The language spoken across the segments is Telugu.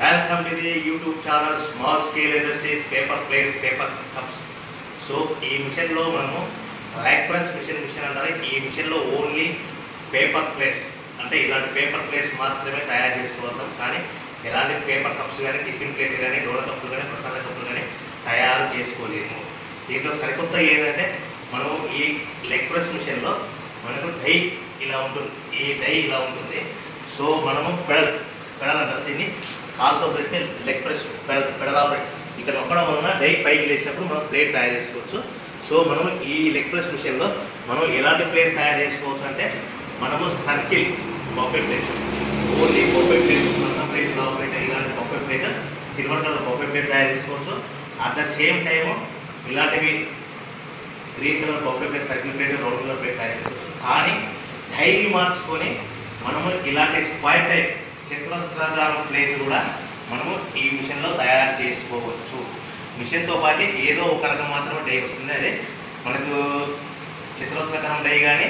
Welcome to the YouTube channel small scale industries paper plates paper cups so ఈ మిషన్లో మనము ర్యాక్ ప్రెస్ మిషన్ మిషన్ అంటారు. ఈ మిషన్లో ఓన్లీ పేపర్ ప్లేట్స్ అంటే ఇలాంటి పేపర్ ప్లేట్స్ మాత్రమే తయారు చేసుకోగలుగుతాం కానీ ఎలాంటి పేపర్ కప్స్ కానీ టిఫిన్ ప్లేట్ కానీ డోల కప్పులు కానీ ప్రసాద కప్పులు కానీ తయారు చేసుకోలేము. దీంట్లో సరికొత్త ఏంటంటే మనం ఈ లెగ్ ప్రెస్ మిషన్లో మనకు డై ఇలా ఉంటుంది. ఈ డై ఇలా ఉంటుంది. సో మనము పెడల్. పెడల్ అంటారు. దీన్ని కాలుతో పెడితే లెగ్ ప్రెస్ పెడల్ పెడల్ ఇక్కడ నొక్కడం వలన డై పైకి లేచినప్పుడు మనం ప్లేట్ తయారు చేసుకోవచ్చు. సో మనం ఈ లెగ్ ప్రెస్ మిషన్లో మనం ఎలాంటి ప్లేట్ తయారు చేసుకోవచ్చు అంటే మనము circle buffet plates only buffet plate. మన ప్లేట్ ఆపరేట్ ఇలాంటి buffet plate. Silver colour buffet plate తయారు చేసుకోవచ్చు. అట్ ద సేమ్ టైము ఇలాంటివి green colour buffet plate circle plate round colour plate తయారు చేసుకోవచ్చు. కానీ డైలీ మార్చుకొని మనము ఇలాంటి స్క్వైర్ టైప్ చతురస్రాకారం ప్లేట్ కూడా మనము ఈ మిషన్లో తయారు చేసుకోవచ్చు. మిషన్తో పాటు ఏదో ఒక రకం మాత్రమే డై వస్తుంది. అదే మనకు చతురస్రాకారం డై కానీ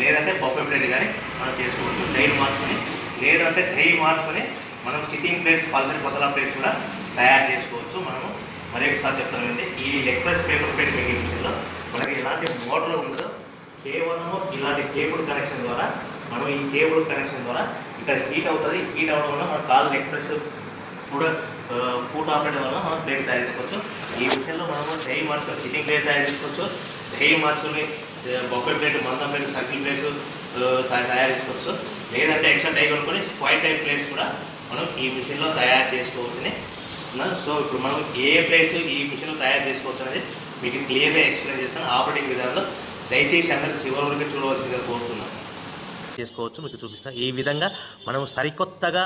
లేదంటే బఫే ప్లేట్ కానీ మనం చేసుకోవచ్చు. డై మార్చుకొని లేదంటే డై మార్చుకొని మనం సిట్టింగ్ ప్లేట్స్ పల్సరి పతలా ప్లేట్స్ కూడా తయారు చేసుకోవచ్చు. మనము మరొకసారి ఒకసారి చెప్తానండి ఈ leg press paper plate making మిషన్లో మనకి ఎలాంటి మోటార్ ఉండదు కేవలము ఇలాంటి కేబుల్ కనెక్షన్ ద్వారా మనం ఈ కేబుల్ కనెక్షన్ ద్వారా ఇక్కడ హీట్ అవుతుంది. హీట్ అవ్వడం వల్ల మన కాదు leg press foot foot operate వల్ల మనం ప్లేట్ తయారు చేసుకోవచ్చు. ఈ విషయంలో మనము డై మార్చుకొని సిట్టింగ్ ప్లేట్ తయారు చేసుకోవచ్చు. డై మార్చుకొని బఫెట్ ప్లేట్ మందం ప్లేట్ సర్కిల్ ప్లేట్స్ తయారు చేసుకోవచ్చు. లేదంటే ఎక్స్ట్రా డై కొనుక్కొని స్క్వైర్ టైప్ ప్లేట్స్ కూడా మనం ఈ మిషన్లో తయారు చేసుకోవచ్చని. సో ఇప్పుడు మనం ఏ ప్లేట్స్ ఈ మిషన్లో తయారు చేసుకోవచ్చు అనేది మీకు క్లియర్గా ఎక్స్ప్లెయిన్ చేస్తాను. ఆపరేటింగ్ విధానంలో దయచేసి అందరూ చివరి వరకు చూడవలసిందిగా కోరుతున్నాను. చేసుకోవచ్చు మీకు చూపిస్తాను ఈ విధంగా మనం సరికొత్తగా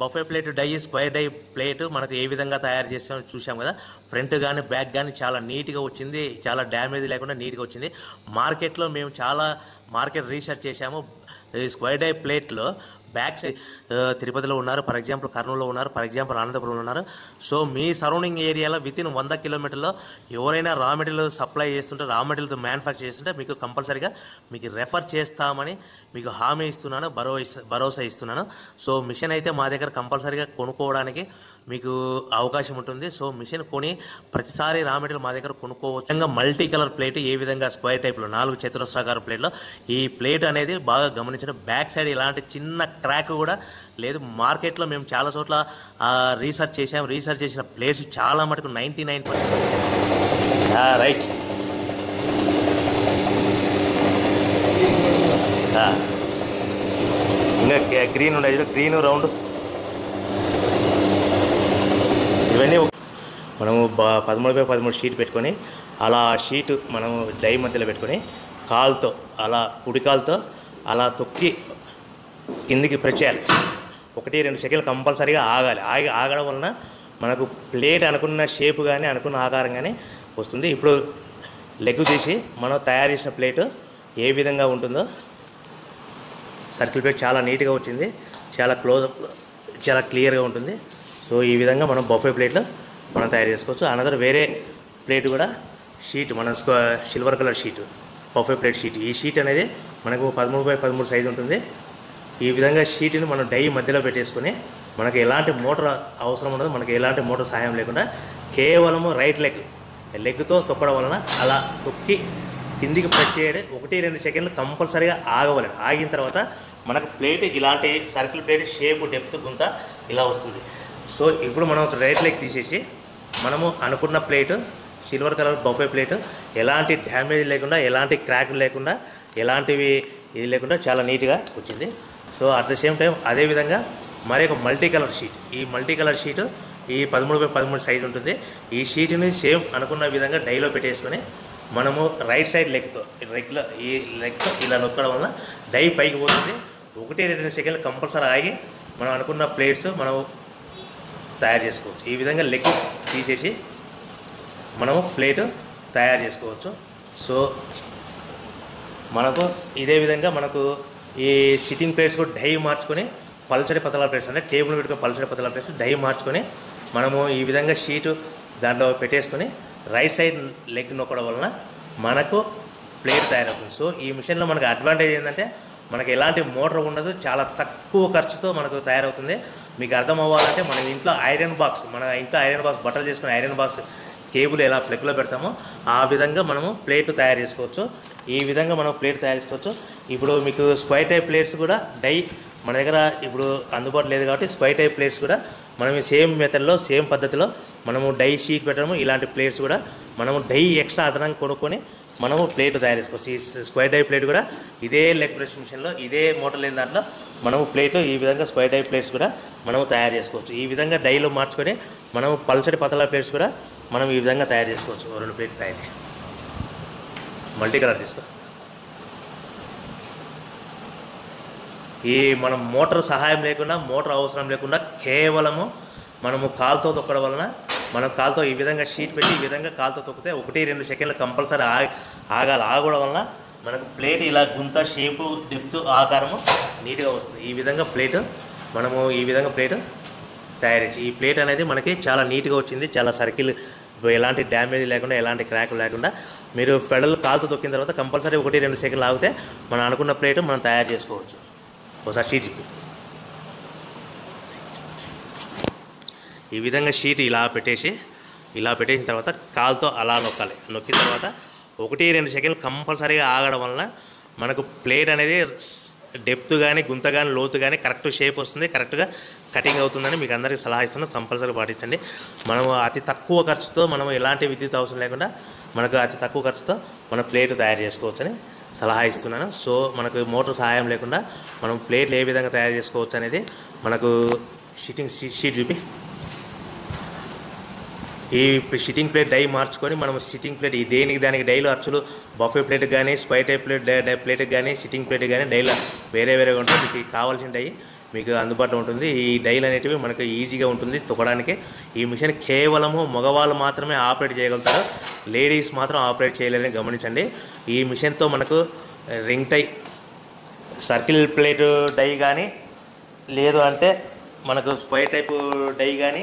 buffet plate die square die plate మనకు ఏ విధంగా తయారు చేసామో చూసాం కదా. ఫ్రంట్ కానీ బ్యాక్ కానీ చాలా నీట్గా వచ్చింది. చాలా డ్యామేజ్ లేకుండా నీట్గా వచ్చింది. మార్కెట్లో మేము చాలా మార్కెట్ రీసెర్చ్ చేశాము. ఈ స్క్వేర్ డై ప్లేట్లో బ్యాక్ సైడ్ తిరుపతిలో ఉన్నారు. ఫర్ ఎగ్జాంపుల్ కర్నూలులో ఉన్నారు. ఫర్ ఎగ్జాంపుల్ అనంతపురంలో ఉన్నారు. సో మీ సరౌండింగ్ ఏరియాలో విత్ ఇన్ వంద కిలోమీటర్లో ఎవరైనా రా మెటీరియల్ సప్లై చేస్తుంటే రా మెటీరియల్తో మ్యానుఫ్యాక్చర్ చేస్తుంటే మీకు కంపల్సరీగా మీకు రెఫర్ చేస్తామని మీకు హామీ ఇస్తున్నాను భరోసా భరోసా ఇస్తున్నాను. సో మిషన్ అయితే మా దగ్గర కంపల్సరీగా కొనుక్కోవడానికి మీకు అవకాశం ఉంటుంది. సో మిషన్ కొని ప్రతిసారి రా మెటీరియల్ మా దగ్గర కొనుక్కోవచ్చు. మల్టీ కలర్ ప్లేట్ ఏ విధంగా స్క్వేర్ టైప్లో నాలుగు చతురస్రాకార ప్లేట్లో ఈ ప్లేట్ అనేది బాగా గమనించడం బ్యాక్ సైడ్ ఇలాంటి చిన్న క్రాక్ కూడా లేదు. మార్కెట్లో మేము చాలా చోట్ల రీసెర్చ్ చేసాం రీసెర్చ్ చేసిన ప్లేట్స్ చాలా మటుకు నైంటీ నైన్ రైట్. ఇంకా గ్రీన్ ఉండదు గ్రీన్ రౌండ్. ఇవన్నీ మనము బా పదమూడు బై పదమూడు షీట్ పెట్టుకొని అలా షీటు షీట్ మనము డై మధ్యలో పెట్టుకొని కాలుతో అలా పుడికాలతో అలా తొక్కి కిందికి ప్రచేయాలి ఒకటి రెండు సెకండ్లు కంపల్సరీగా ఆగాలి. ఆగి ఆగడం వలన మనకు ప్లేట్ అనుకున్న షేప్ కానీ అనుకున్న ఆకారం కానీ వస్తుంది. ఇప్పుడు లెగ్ తీసి మనం తయారు చేసిన ప్లేట్ ఏ విధంగా ఉంటుందో సర్కిల్ ప్లేట్ చాలా నీట్గా వచ్చింది. చాలా క్లోజ్ చాలా క్లియర్గా ఉంటుంది. సో ఈ విధంగా మనం బఫే ప్లేట్లో మనం తయారు చేసుకోవచ్చు. అనదర్ వేరే ప్లేట్ కూడా షీట్ మన silver colour sheet buffet plate sheet. ఈ షీట్ అనేది మనకు పదమూడు బై పదమూడు సైజు ఉంటుంది. ఈ విధంగా షీట్ని మనం డై మధ్యలో పెట్టేసుకొని మనకు ఎలాంటి మోటార్ అవసరం ఉండదు మనకి ఎలాంటి మోటార్ సహాయం లేకుండా కేవలము రైట్ లెగ్ లెగ్తో తొక్కడం వలన అలా తొక్కి కిందికి ప్రెస్ చేయడం ఒకటి రెండు సెకండ్లు కంపల్సరీగా ఆగవలేదు ఆగిన తర్వాత మనకు ప్లేట్ ఇలాంటి సర్కిల్ ప్లేట్ షేప్ డెప్త్ గుంత ఇలా వస్తుంది. సో ఇప్పుడు మనం ఒక రైట్ లెగ్ తీసేసి మనము అనుకున్న plate silver colour buffet plate ఎలాంటి డ్యామేజ్ లేకుండా ఎలాంటి క్రాక్ లేకుండా ఎలాంటివి ఇది లేకుండా చాలా నీట్గా వచ్చింది. So at the same time అదేవిధంగా మరి ఒక మల్టీ కలర్ షీట్. ఈ మల్టీ కలర్ షీట్ ఈ పదమూడు బై పదమూడు సైజు ఉంటుంది. ఈ షీట్ని సేమ్ అనుకున్న విధంగా డైలో పెట్టేసుకొని మనము రైట్ సైడ్ లెగ్తో రెగ్యులర్ ఈ లెగ్తో ఇలా నొక్కడం వల్ల డై పైకి పోతుంది. ఒకటి రెండు సెకండ్లు కంపల్సరీ ఆగి మనం అనుకున్న ప్లేట్స్ మనం తయారు చేసుకోవచ్చు. ఈ విధంగా లెగ్ తీసేసి మనము ప్లేట్ తయారు చేసుకోవచ్చు. సో మనకు ఇదే విధంగా మనకు ఈ సిట్టింగ్ ప్లేట్స్ కూడా డై మార్చుకొని పల్చడి పతలా ప్లేట్స్ అంటే టేబుల్ పెట్టుకుని పల్చడి పతలా ప్లేట్స్ డై మార్చుకొని మనము ఈ విధంగా షీటు దాంట్లో పెట్టేసుకొని రైట్ సైడ్ లెగ్ నొక్కడం వలన మనకు ప్లేట్ తయారవుతుంది. సో ఈ మిషన్లో మనకు అడ్వాంటేజ్ ఏంటంటే మనకి ఎలాంటి మోటార్ ఉండదు చాలా తక్కువ ఖర్చుతో మనకు తయారవుతుంది. మీకు అర్థం అవ్వాలంటే మనం ఇంట్లో ఐరన్ బాక్స్ మన ఇంట్లో ఐరన్ బాక్స్ బట్టలు చేసుకునే ఐరన్ బాక్స్ కేబుల్ ఎలా ప్లగ్లో పెడతామో ఆ విధంగా మనము ప్లేట్లు తయారు చేసుకోవచ్చు. ఈ విధంగా మనం ప్లేట్ తయారు చేసుకోవచ్చు. ఇప్పుడు మీకు స్క్వైర్ టైప్ ప్లేట్స్ కూడా డై మన దగ్గర ఇప్పుడు అందుబాటులో లేదు కాబట్టి స్క్వైర్ టైప్ ప్లేట్స్ కూడా మనం సేమ్ మెథడ్లో సేమ్ పద్ధతిలో మనము డై షీట్ పెట్టడము ఇలాంటి ప్లేట్స్ కూడా మనము డై ఎక్స్ట్రా అదనంగా కొనుక్కొని మనము ప్లేట్ తయారు చేసుకోవచ్చు ఈ స్క్వేర్ టైప్ ప్లేట్ కూడా ఇదే లెగ్ ప్రెస్ మిషన్లో ఇదే మోటార్ లేని దాంట్లో మనము ప్లేట్ ఈ విధంగా స్క్వేర్ టైప్ ప్లేట్స్ కూడా మనము తయారు చేసుకోవచ్చు. ఈ విధంగా డైలో మార్చుకొని మనము పల్చడి పతల ప్లేట్స్ కూడా మనం ఈ విధంగా తయారు చేసుకోవచ్చు. రెండు ప్లేట్ తయారు మల్టీ కలర్ తీసుకో. ఈ మనం మోటార్ సహాయం లేకుండా మోటార్ అవసరం లేకుండా కేవలము మనము కాలుతో తొక్కడం వలన మనం కాలుతో ఈ విధంగా షీట్ పెట్టి ఈ విధంగా కాలుతో తొక్కితే ఒకటి రెండు సెకండ్లు కంపల్సరీ ఆగి ఆగాలి. ఆగడం వలన మనకు ప్లేట్ ఇలా గుంత షేపు డెప్త్ ఆకారము నీట్గా వస్తుంది. ఈ విధంగా ప్లేట్ మనము ఈ విధంగా ప్లేట్ తయారు చేసి ఈ ప్లేట్ అనేది మనకి చాలా నీట్గా వచ్చింది. చాలా సర్కిల్ ఎలాంటి డ్యామేజ్ లేకుండా ఎలాంటి క్రాక్ లేకుండా. మీరు ఫెడల్ కాలుతో తొక్కిన తర్వాత కంపల్సరీ ఒకటి రెండు సెకండ్లు ఆగితే మనం అనుకున్న ప్లేట్ మనం తయారు చేసుకోవచ్చు. ఒకసారి షీట్ ఈ విధంగా షీట్ ఇలా పెట్టేసి ఇలా పెట్టేసిన తర్వాత కాలుతో అలా నొక్కాలి. నొక్కిన తర్వాత ఒకటి రెండు సెకండ్లు కంపల్సరీగా ఆగడం వలన మనకు ప్లేట్ అనేది డెప్త్ కానీ గుంత కానీ లోతు కానీ కరెక్ట్ షేప్ వస్తుంది. కరెక్ట్గా కటింగ్ అవుతుందని మీకు అందరికీ సలహా ఇస్తున్నాను. కంపల్సరీ పాటించండి. మనం అతి తక్కువ ఖర్చుతో మనం ఎలాంటి విద్యుత్ అవసరం లేకుండా మనకు అతి తక్కువ ఖర్చుతో మన ప్లేట్ తయారు చేసుకోవచ్చని సలహా ఇస్తున్నాను. సో మనకు మోటార్ సహాయం లేకుండా మనం ప్లేట్లు ఏ విధంగా తయారు చేసుకోవచ్చు అనేది మనకు షీటింగ్ షీట్ చూపి ఈ సిట్టింగ్ ప్లేట్ డై మార్చుకొని మనం సిట్టింగ్ ప్లేట్ ఈ దేనికి దానికి డైలు అచ్చులు బఫే ప్లేట్ కానీ స్పై టైప్ ప్లేట్ ప్లేట్ కానీ సిట్టింగ్ ప్లేట్ కానీ డైలు వేరే వేరేగా ఉంటుంది మీకు కావాల్సిన డై మీకు అందుబాటులో ఉంటుంది. ఈ డైలు అనేటివి మనకు ఈజీగా ఉంటుంది తొక్కడానికి. ఈ మిషన్ కేవలము మగవాళ్ళు మాత్రమే ఆపరేట్ చేయగలుగుతారు. లేడీస్ మాత్రం ఆపరేట్ చేయలేరని గమనించండి. ఈ మిషన్తో మనకు ring die circle plate die కానీ లేదు అంటే మనకు స్పై టైప్ డై కానీ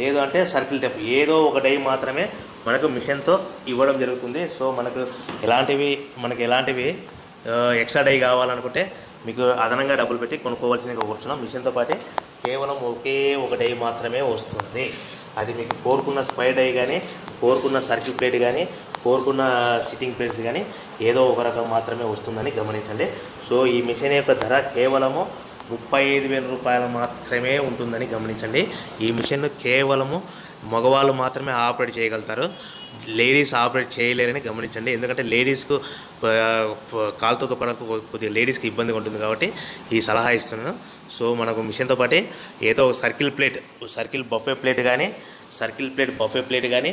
లేదు అంటే సర్కిల్ టైప్ ఏదో ఒక డై మాత్రమే మనకు మిషన్తో ఇవ్వడం జరుగుతుంది. సో మనకు ఎలాంటివి మనకి ఎలాంటివి ఎక్స్ట్రా డై కావాలనుకుంటే మీకు అదనంగా డబ్బులు పెట్టి కొనుక్కోవాల్సిందిగా కూర్చున్నాం. మిషన్తో పాటే కేవలం ఒకే ఒక డై మాత్రమే వస్తుంది. అది మీకు కోరుకున్న స్క్వైర్ డై కానీ కోరుకున్న సర్కిల్ ప్లేట్ కానీ కోరుకున్న సిట్టింగ్ ప్లేట్స్ కానీ ఏదో ఒక రకం మాత్రమే వస్తుందని గమనించండి. సో ఈ మిషన్ యొక్క ధర కేవలము ముప్పై ఐదు వేల రూపాయలు మాత్రమే ఉంటుందని గమనించండి. ఈ మిషన్ కేవలము మగవాళ్ళు మాత్రమే ఆపరేట్ చేయగలుగుతారు. లేడీస్ ఆపరేట్ చేయలేరని గమనించండి. ఎందుకంటే లేడీస్కు కాలుతో తొక్కడానికి కొద్దిగా లేడీస్కి ఇబ్బందిగా ఉంటుంది కాబట్టి ఈ సలహా ఇస్తున్నాను. సో మనకు మిషన్తో పాటే ఏదో ఒక circle plate circle buffet plate కానీ సర్కిల్ ప్లేట్ బఫే ప్లేట్ కానీ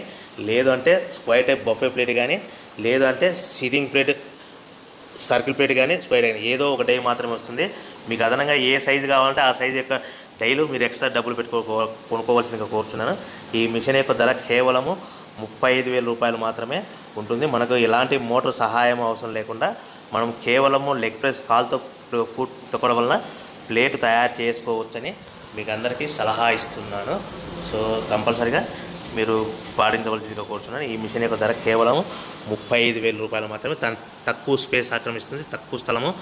లేదంటే స్క్వైర్ టైప్ బఫే ప్లేట్ కానీ లేదంటే సిటింగ్ ప్లేట్ సర్కిల్ ప్లేట్ కానీ స్క్వేర్ కానీ ఏదో ఒక డై మాత్రమే వస్తుంది. మీకు అదనంగా ఏ సైజు కావాలంటే ఆ సైజు యొక్క డైలు మీరు ఎక్స్ట్రా డబ్బులు పెట్టుకో కొనుక్కోవాల్సిందిగా కోరుచున్నాను. ఈ మిషన్ యొక్క ధర కేవలము ముప్పై ఐదు వేల రూపాయలు మాత్రమే ఉంటుంది. మనకు ఎలాంటి మోటార్ సహాయం అవసరం లేకుండా మనం కేవలము లెగ్ ప్రెస్ కాల్తో ఫుట్ తొక్కడం వలన ప్లేట్ తయారు చేసుకోవచ్చని మీకు అందరికీ సలహా ఇస్తున్నాను. సో కంపల్సరిగా మీరు పాటించవలసిందిగా కోరుచున్నాను. ఈ మిషన్ యొక్క ధర కేవలం ముప్పై ఐదు వేల రూపాయలు మాత్రమే. తన తక్కువ స్పేస్ ఆక్రమిస్తుంది తక్కువ స్థలము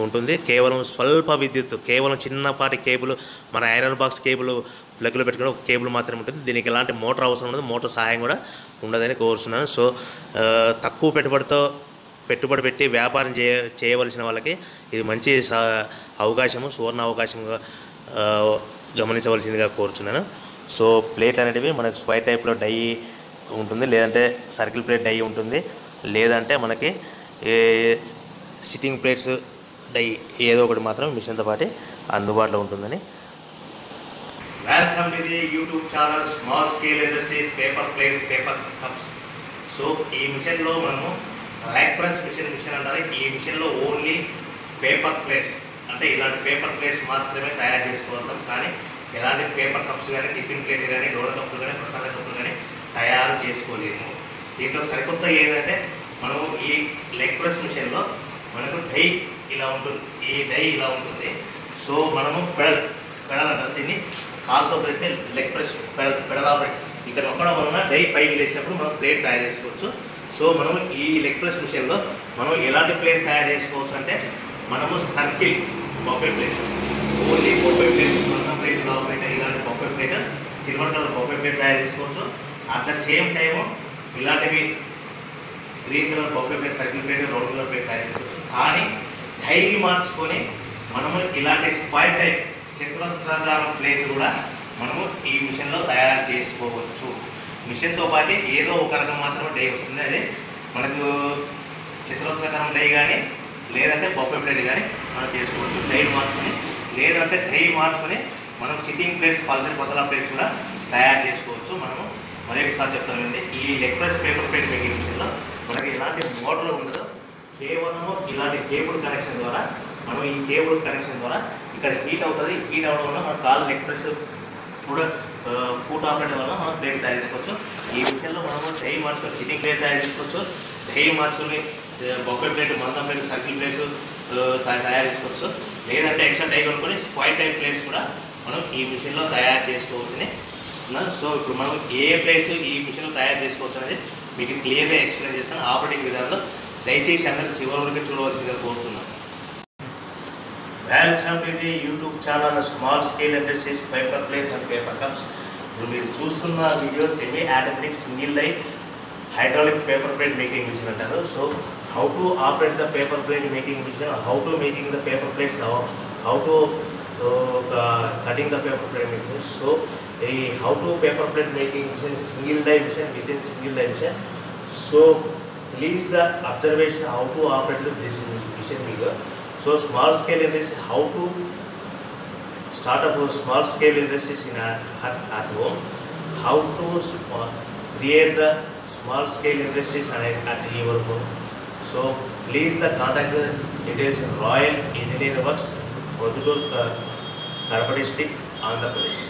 ఉంటుంది. కేవలం స్వల్ప విద్యుత్ కేవలం చిన్నపాటి కేబుల్ మన ఐరన్ బాక్స్ కేబుల్ ప్లగ్లో పెట్టుకుని ఒక కేబుల్ మాత్రమే ఉంటుంది. దీనికి ఎలాంటి మోటార్ అవసరం ఉండదు. మోటార్ సహాయం కూడా ఉండదని కోరుచున్నాను. సో తక్కువ పెట్టుబడితో పెట్టుబడి పెట్టి వ్యాపారం చేయ చేయవలసిన వాళ్ళకి ఇది మంచి స- అవకాశము సువర్ణ అవకాశంగా గమనించవలసిందిగా కోరుచున్నాను. సో ప్లేట్ అనేటివి మనకు స్క్వైర్ టైప్లో డై ఉంటుంది లేదంటే సర్కిల్ ప్లేట్ డై ఉంటుంది లేదంటే మనకి ఏ సిట్టింగ్ ప్లేట్స్ డై ఏదో ఒకటి మాత్రం మిషన్తో పాటు అందుబాటులో ఉంటుందని. Welcome to the YouTube channel small scale industries paper plates paper cups. So ఈ మిషన్లో మనము ర్యాక్ ప్రెస్ మిషన్ మిషన్ అంటారు. ఈ మిషన్లో ఓన్లీ పేపర్ ప్లేట్స్ అంటే ఇలాంటి పేపర్ ప్లేట్స్ మాత్రమే తయారు చేసుకోగలుగుతాం. కానీ ఎలాంటి పేపర్ కప్స్ కానీ టిఫిన్ ప్లేట్ కానీ డోర్ కప్పులు కానీ ప్రసాద కప్పులు కానీ తయారు చేసుకోలేము. దీంట్లో సరికొత్త ఏంటంటే మనము ఈ లెగ్ ప్రెస్ మిషన్లో మనకు డై ఇలా ఉంటుంది. ఈ డై ఇలా ఉంటుంది. సో మనము పెడల్ పెడల్ అంటారు. దీన్ని కాలుతో పెడితే leg press pedal pedal operate. ఇక్కడ నొక్కడం వలన డై పైకి లేచినప్పుడు మనం ప్లేట్ తయారు చేసుకోవచ్చు. సో మనము ఈ లెగ్ ప్రెస్ మిషన్లో మనం ఎలాంటి ప్లేట్ తయారు చేసుకోవచ్చు అంటే మనము circle buffet plates only buffet plates మనం ప్లేట్ కావాలంటే ఇలాంటి buffet plate silver colour buffet plate తయారు చేసుకోవచ్చు అట్ ద సేమ్ టైమ్ ఇలాంటివి green colour buffet plate circle plate round colour plate తయారు చేసుకోవచ్చు. కానీ డైలీ మార్చుకొని మనము ఇలాంటి స్క్వైర్ టైప్ చతురస్రాకారం ప్లేట్ కూడా మనము ఈ మిషన్లో తయారు చేసుకోవచ్చు. మిషన్తో పాటు ఏదో ఒక రకం మాత్రమే డై వస్తుంది. అదే మనకు చతురస్రాకారం డై కానీ లేదంటే బఫే ప్లేట్ కానీ మనం చేసుకోవచ్చు డై మార్చుకొని లేదంటే డై మార్చుకొని మనం సిట్టింగ్ ప్లేట్స్ పల్సర్ పతలా ప్లేట్స్ కూడా తయారు చేసుకోవచ్చు. మనము మరి ఒకసారి చెప్తానండి ఈ ఎక్స్ప్రెస్ పేపర్ ప్లేట్ మేకింగ్ మనకి ఎలాంటి మోటార్ ఉండదు కేవలము ఇలాంటి కేబుల్ కనెక్షన్ ద్వారా మనం ఈ కేబుల్ కనెక్షన్ ద్వారా ఇక్కడ హీట్ అవుతుంది. హీట్ అవ్వడం వల్ల మన కాలు leg press foot foot operate వల్ల మనం ప్లేట్ తయారు చేసుకోవచ్చు. ఈ విషయంలో మనము డై మార్చుకొని సిట్టింగ్ ప్లేట్ తయారు చేసుకోవచ్చు. డై మార్చుకొని బొఫెట్ ప్లేట్ మందం ప్లేట్ సర్కిల్ ప్లేట్స్ తయారు చేసుకోవచ్చు. లేదంటే ఎక్స్ట్రా టై కొనుక్కొని స్క్వైర్ టైప్ ప్లేట్స్ కూడా మనం ఈ మిషన్లో తయారు చేసుకోవచ్చని. సో ఇప్పుడు మనం ఏ ప్లేట్స్ ఈ మిషన్లో తయారు చేసుకోవచ్చు అనేది మీకు క్లియర్గా ఎక్స్ప్లెయిన్ చేస్తాను. ఆపరేటింగ్ విధానంలో దయచేసి అందరూ చివరి వరకు చూడవలసిందిగా కోరుతున్నాను. Welcome to the YouTube channel small scale industries paper plates and paper cups ఇప్పుడు మీరు చూస్తున్న వీడియో సెమీ ఆటోమేటిక్ సింగిల్ లై hydraulic paper plate making machine అంటారు. So how to operate the paper plate making machine how to making the paper plates how to cutting the paper plate making so ఈ how to paper plate making machine single die machine within single die machine so please the observation how to operate this machine మీకు so small scale industry how to start up a small scale industries in at, at, at home how to sm- create the small scale industries at, at your home so please the contact the details in royal engineering works Produdur Karpa Kadapa district Andhra Pradesh.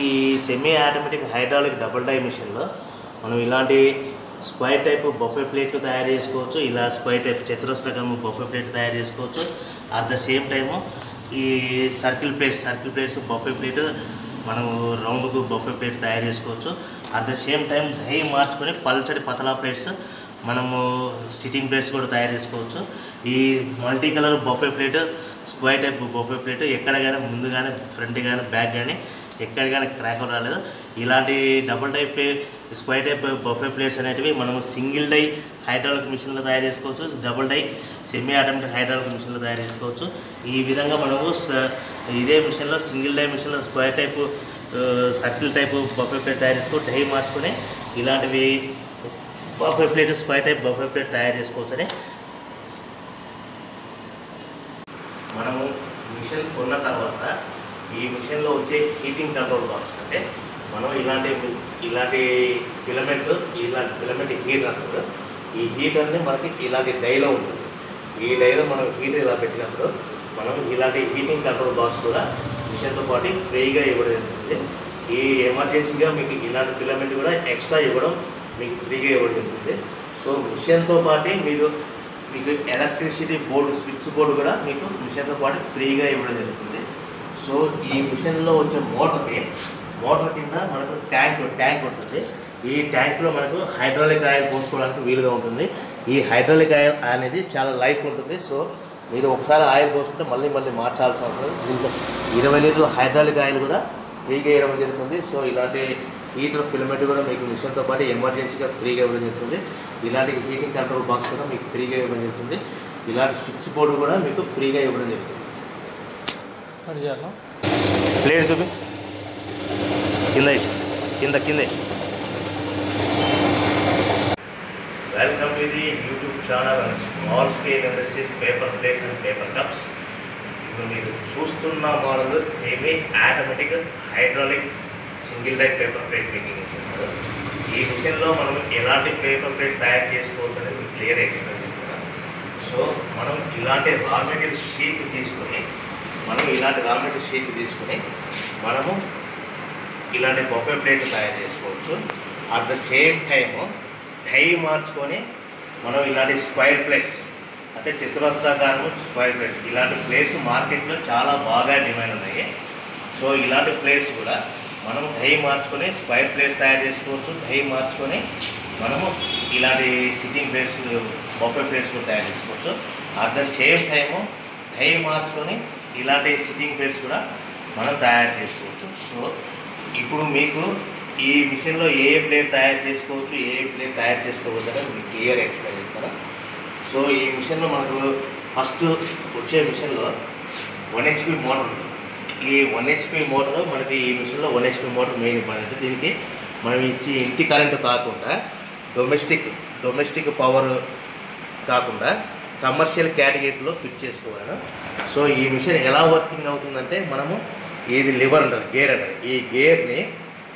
ఈ semi automatic hydraulic double die మిషన్లో మనం ఇలాంటి స్క్వైర్ టైప్ బఫే ప్లేట్లు తయారు చేసుకోవచ్చు ఇలా స్క్వైర్ టైప్ చతురస్రకము బఫే ప్లేట్ తయారు చేసుకోవచ్చు. అట్ ద సేమ్ టైము ఈ circle plates circle plates buffet plate మనము రౌండ్కు బఫే ప్లేట్ తయారు చేసుకోవచ్చు. అట్ ద సేమ్ టైం దహి మార్చుకొని పల్చడి పతలా ప్లేట్స్ మనము సిట్టింగ్ ప్లేట్స్ కూడా తయారు చేసుకోవచ్చు. ఈ multi colour buffet plate square type buffet plate ఎక్కడ కానీ ముందు కానీ ఫ్రంట్ కానీ బ్యాక్ కానీ ఎక్కడ కానీ క్రాక్ రాలేదు. ఇలాంటి double type square type buffet plates అనేటివి మనము సింగిల్ డై హైడ్రాలిక్ మిషన్లో తయారు చేసుకోవచ్చు double die semi automatic hydraulic మిషన్లో తయారు చేసుకోవచ్చు. ఈ విధంగా మనము స- ఇదే మిషన్లో సింగిల్ డై మిషన్లో square type circle type buffet plate తయారు చేసుకో డై మార్చుకొని ఇలాంటివి buffet plate square type buffet plate తయారు చేసుకోవచ్చు అని మనము మిషన్ కొన్న తర్వాత ఈ మిషన్లో వచ్చే హీటింగ్ కంట్రోల్ బాక్స్ అంటే మనం ఇలాంటి ఇలాంటి ఫిలమెంట్ ఇలాంటి ఫిలమెంట్ హీటర్ అంటారు. ఈ హీటర్ని మనకి ఇలాంటి డైలో ఉంటుంది. ఈ డైలో మనం హీటర్ ఇలా పెట్టినప్పుడు మనం ఇలాంటి హీటింగ్ కంట్రోల్ బాక్స్ కూడా మిషన్తో పాటు ఫ్రీగా ఇవ్వడం జరుగుతుంది. ఈ ఎమర్జెన్సీగా మీకు ఇలాంటి ఫిలమెంట్ కూడా ఎక్స్ట్రా ఇవ్వడం మీకు ఫ్రీగా ఇవ్వడం జరుగుతుంది. సో మిషన్తో పాటు మీరు మీకు ఎలక్ట్రిసిటీ బోర్డు స్విచ్ బోర్డు కూడా మీకు మిషన్తో పాటు ఫ్రీగా ఇవ్వడం జరుగుతుంది. సో ఈ మిషన్లో వచ్చే మోటార్కి మోటార్ కింద మనకు ట్యాంక్ ట్యాంక్ ఉంటుంది. ఈ ట్యాంక్లో మనకు హైడ్రాలిక్ ఆయిల్ పోసుకోవడానికి వీలుగా ఉంటుంది. ఈ హైడ్రాలిక్ ఆయిల్ అనేది చాలా లైఫ్ ఉంటుంది. సో మీరు ఒకసారి ఆయిల్ పోసుకుంటే మళ్ళీ మళ్ళీ మార్చాల్సిన అవసరం దీంట్లో ఇరవై లీటర్ల హైడ్రాలిక్ ఆయిల్ కూడా ఫ్రీగా ఇవ్వడం జరుగుతుంది. సో ఇలాంటి హీటర్ ఫిలమెంట్ కూడా మీకు మిషన్తో పాటు ఎమర్జెన్సీగా ఫ్రీగా ఇవ్వడం జరుగుతుంది. ఇలాంటి హీటింగ్ కంట్రోల్ బాక్స్ కూడా మీకు ఫ్రీగా ఇవ్వడం జరుగుతుంది. ఇలాంటి స్విచ్ బోర్డు కూడా మీకు ఫ్రీగా ఇవ్వడం జరుగుతుంది. ప్లేట్ చూపి. కింద వేసి. కింద కింద వేసి. Welcome to the YouTube channel and small scale industries paper plates and paper cups ఇప్పుడు మీరు చూస్తున్న model semi automatic hydraulic single light paper plate making machine ఈ మిషన్లో మనం ఎలాంటి పేపర్ ప్లేట్ తయారు చేసుకోవచ్చు అనేది మీకు క్లియర్ ఎక్స్ప్లెయిన్ చేస్తున్నాను సో మనం ఇలాంటి రా మెటీరియల్ షీట్ తీసుకొని మనం ఇలాంటి రా మెటీరియల్ షీట్ తీసుకొని మనము ఇలాంటి బొఫే ప్లేట్ తయారు చేసుకోవచ్చు. At the same time die మార్చుకొని మనం ఇలాంటి స్క్వైర్ ప్లేట్స్ అంటే చతురస్రాకారము స్క్వైర్ ప్లేట్స్ ఇలాంటి ప్లేట్స్ మార్కెట్లో చాలా బాగా డిమాండ్ ఉన్నాయి. సో ఇలాంటి ప్లేట్స్ కూడా మనం డై మార్చుకొని స్క్వైర్ ప్లేట్స్ తయారు చేసుకోవచ్చు. డై మార్చుకొని మనము ఇలాంటి సిట్టింగ్ ప్లేట్స్ బఫే ప్లేట్స్ కూడా తయారు చేసుకోవచ్చు. At the same time die మార్చుకొని ఇలాంటి సిట్టింగ్ ప్లేట్స్ కూడా మనం తయారు చేసుకోవచ్చు. సో ఇప్పుడు మీకు ఈ మిషన్లో ఏ ఏ ప్లేట్ తయారు చేసుకోవచ్చు ఏ ఏ ప్లేట్ తయారు చేసుకోవచ్చు అని మీకు క్లియర్ ఎక్స్ప్లెయిన్ చేస్తారా సో ఈ మిషన్లో మనకు ఫస్ట్ వచ్చే మిషన్లో వన్ హెచ్పి మోటార్ ఉంటుంది ఈ వన్ హెచ్పి మోటార్ మనకి ఈ మిషన్లో one HP motor main important దీనికి మనం ఇచ్చి ఇంటి కరెంటు కాకుండా డొమెస్టిక్ డొమెస్టిక్ పవర్ కాకుండా కమర్షియల్ క్యాటగిరీలో ఫిట్ చేసుకోవాలి సో ఈ మిషన్ ఎలా వర్కింగ్ అవుతుందంటే మనము ఇది లివర్ అంటారు గేర్ అంటారు ఈ గేర్ని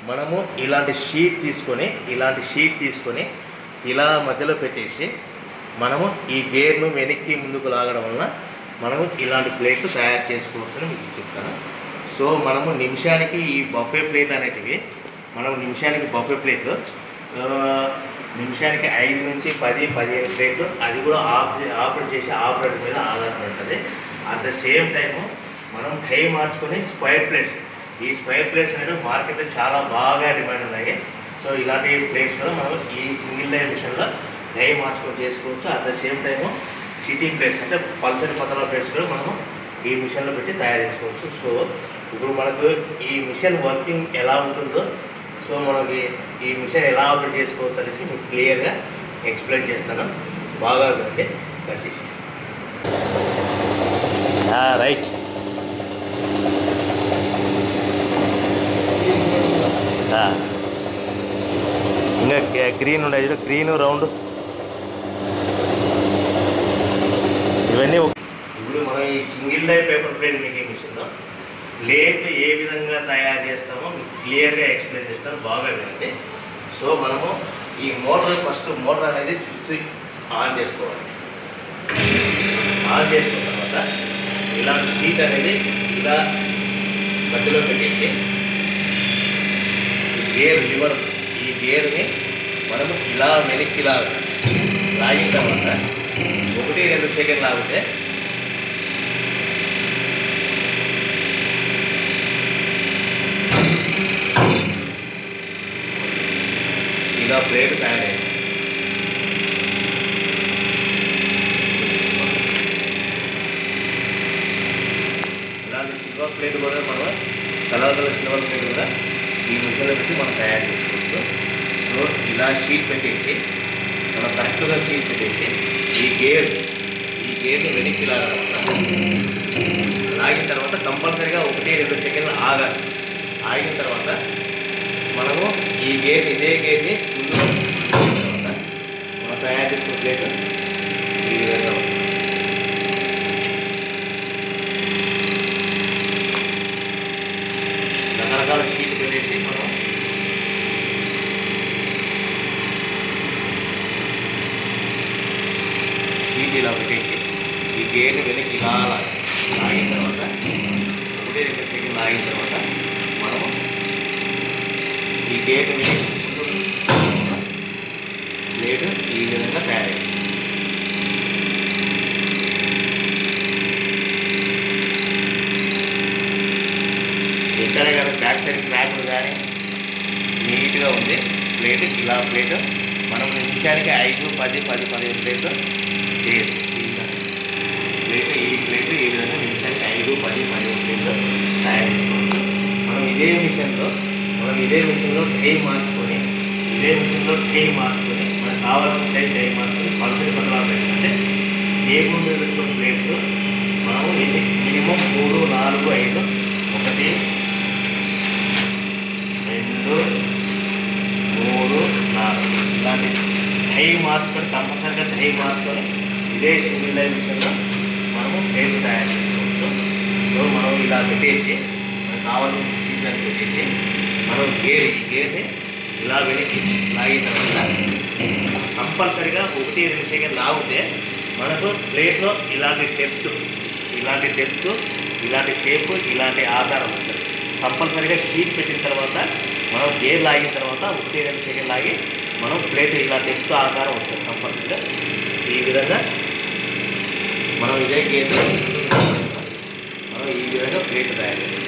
మనము ఇలాంటి షీట్ తీసుకొని ఇలాంటి షీట్ తీసుకొని ఇలా మధ్యలో పెట్టేసి మనము ఈ గేర్ను వెనక్కి ముందుకు లాగడం వలన మనము ఇలాంటి ప్లేట్లు తయారు చేసుకోవచ్చని మీకు చెప్తాను. సో మనము నిమిషానికి ఈ బఫే ప్లేట్ అనేటివి మనం నిమిషానికి బఫే ప్లేట్లు నిమిషానికి ఐదు నుంచి పది పదిహేను ప్లేట్లు అది కూడా ఆపరేట్ ఆపరేట్ చేసే ఆపరేటర్ మీద ఆధారపడి ఉంటుంది అట్ ద సేమ్ టైము మనం టై మార్చుకొని స్క్వైర్ ప్లేట్స్ ఈ స్క్వైర్ ప్లేట్స్ అనేవి మార్కెట్లో చాలా బాగా డిమాండ్ ఉన్నాయి. సో ఇలాంటి ప్లేట్స్ కూడా మనం ఈ సింగిల్ లైన్ మిషన్లో డై మార్చుకొని చేసుకోవచ్చు. అట్ ద సేమ్ టైము సిటీ ప్లేట్స్ అంటే పల్చని పతల ప్లేట్స్ కూడా మనము ఈ మిషన్లో పెట్టి తయారు చేసుకోవచ్చు. సో ఇప్పుడు మనకు ఈ మిషన్ వర్కింగ్ ఎలా ఉంటుందో సో మనకి ఈ మిషన్ ఎలా ఆపరేట్ చేసుకోవచ్చు అనేసి మీకు క్లియర్గా ఎక్స్ప్లెయిన్ చేస్తాను. బాగా వినండి. వచ్చేసి రైట్. ఇంకా గ్రీన్ ఉండేది గ్రీన్ రౌండ్. ఇవన్నీ ఇప్పుడు మనం ఈ single die paper plate making మిషన్లో ప్లేట్లు ఏ విధంగా తయారు చేస్తామో మీకు క్లియర్గా ఎక్స్ప్లెయిన్ చేస్తాను బాగా వినండి. సో మనము ఈ మోటార్ ఫస్ట్ మోటార్ అనేది స్విచ్ ఆన్ చేసుకోవాలి. ఆన్ చేసుకున్న తర్వాత ఇలాంటి సీట్ అనేది ఇలా మధ్యలో పెట్టేసి గేర్ లివర్ ఈ గేర్ని మనము ఇలా వెనక్కి ఇలా లాగిన తర్వాత ఒకటి రెండు సెకండ్ లాగితే ఇలా ప్లేట్ తయారైంది ఇలాంటి సిల్వర్ ప్లేట్ కూడా మనం కలర్ కలర్ సిల్వర్ ప్లేట్ కూడా ఈ మిషన్లో పెట్టి మనం తయారు చేసుకోవచ్చు సో ఇలా షీట్ పెట్టేసి మనం కరెక్ట్గా షీట్ పెట్టేసి ఈ గేర్ ఈ గేర్ని వెనక్కి లాగాలన్నమాట లాగిన తర్వాత కంపల్సరీగా ఒకటి రెండు సెకండ్లు ఆగాలి. ఆగిన తర్వాత మనము ఈ గేర్ ఇదే గేర్ని ముందు తర్వాత మనం తయారు చేసుకున్న ప్లేట్ ఈ విధంగా ఉంటుంది. రకరకాల షీట్ పెట్టేసి మనం షీట్ ఇలా పెట్టేసి ఈ గేర్ని వెనక్కి ఇలా లాగాలి. లాగిన తర్వాత ఒకటే రెండు సెకండ్ లాగిన తర్వాత మనము ఈ గేట్ ప్లేట్ ఈ విధంగా తయారైంది ఎక్కడ కానీ బ్యాక్ సైడ్ క్రాక్లు కానీ నీట్గా ఉంది ప్లేట్ ఇలా ప్లేట్ మనం నిమిషానికి ఐదు పది పది పదిహేను ప్లేట్ చేయొచ్చు ప్లేట్ ఈ ప్లేట్ ఈ విధంగా నిమిషానికి ఐదు పది పదిహేను ప్లేట్లు తయారు చేసుకోవచ్చు మనం ఇదే మిషన్లో మనం ఇదే మిషన్లో ట్రై మార్చుకొని ఇదే మిషన్లో ట్రై మార్చుకొని మనకు కావాల్సిన సైజ్ ట్రై మార్చుకొని పల్సరి పదలా పెట్టుకుంటే టేబుల్ మీద పెట్టుకున్న ప్లేట్స్ మనము ఇది మినిమం మూడు నాలుగు ఐదు ఒకటి రెండు మూడు నాలుగు ఇలాంటి టై మార్చుకొని కంపల్సరీగా టై మార్చుకొని ఇదే సింగిల్ లైన్ మిషన్లో మనము ప్లేట్ తయారు చేసుకోవచ్చు సో మనం ఇలా పెట్టేసి మనకు కావాల్సిన సీజన్ పెట్టేసి మనం గేర్ ఈ గేర్ని ఇలా వెనక్కి లాగిన తర్వాత కంపల్సరిగా ఒకటి రెండు సెకండ్ లాగితే మనకు ప్లేట్లో ఇలాంటి డెప్త్ ఇలాంటి డెప్త్ ఇలాంటి షేప్ ఇలాంటి ఆకారం వస్తుంది కంపల్సరీగా షీట్ పెట్టిన తర్వాత మనం గేర్ లాగిన తర్వాత ఒకటి రెండు సెకండ్ లాగి మనం ప్లేట్ ఇలా డెప్త్ ఆకారం వస్తుంది కంపల్సరిగా ఈ విధంగా మనం ఇదే గేర్ మనం ఈ విధంగా ప్లేట్ తయారు చేస్తాం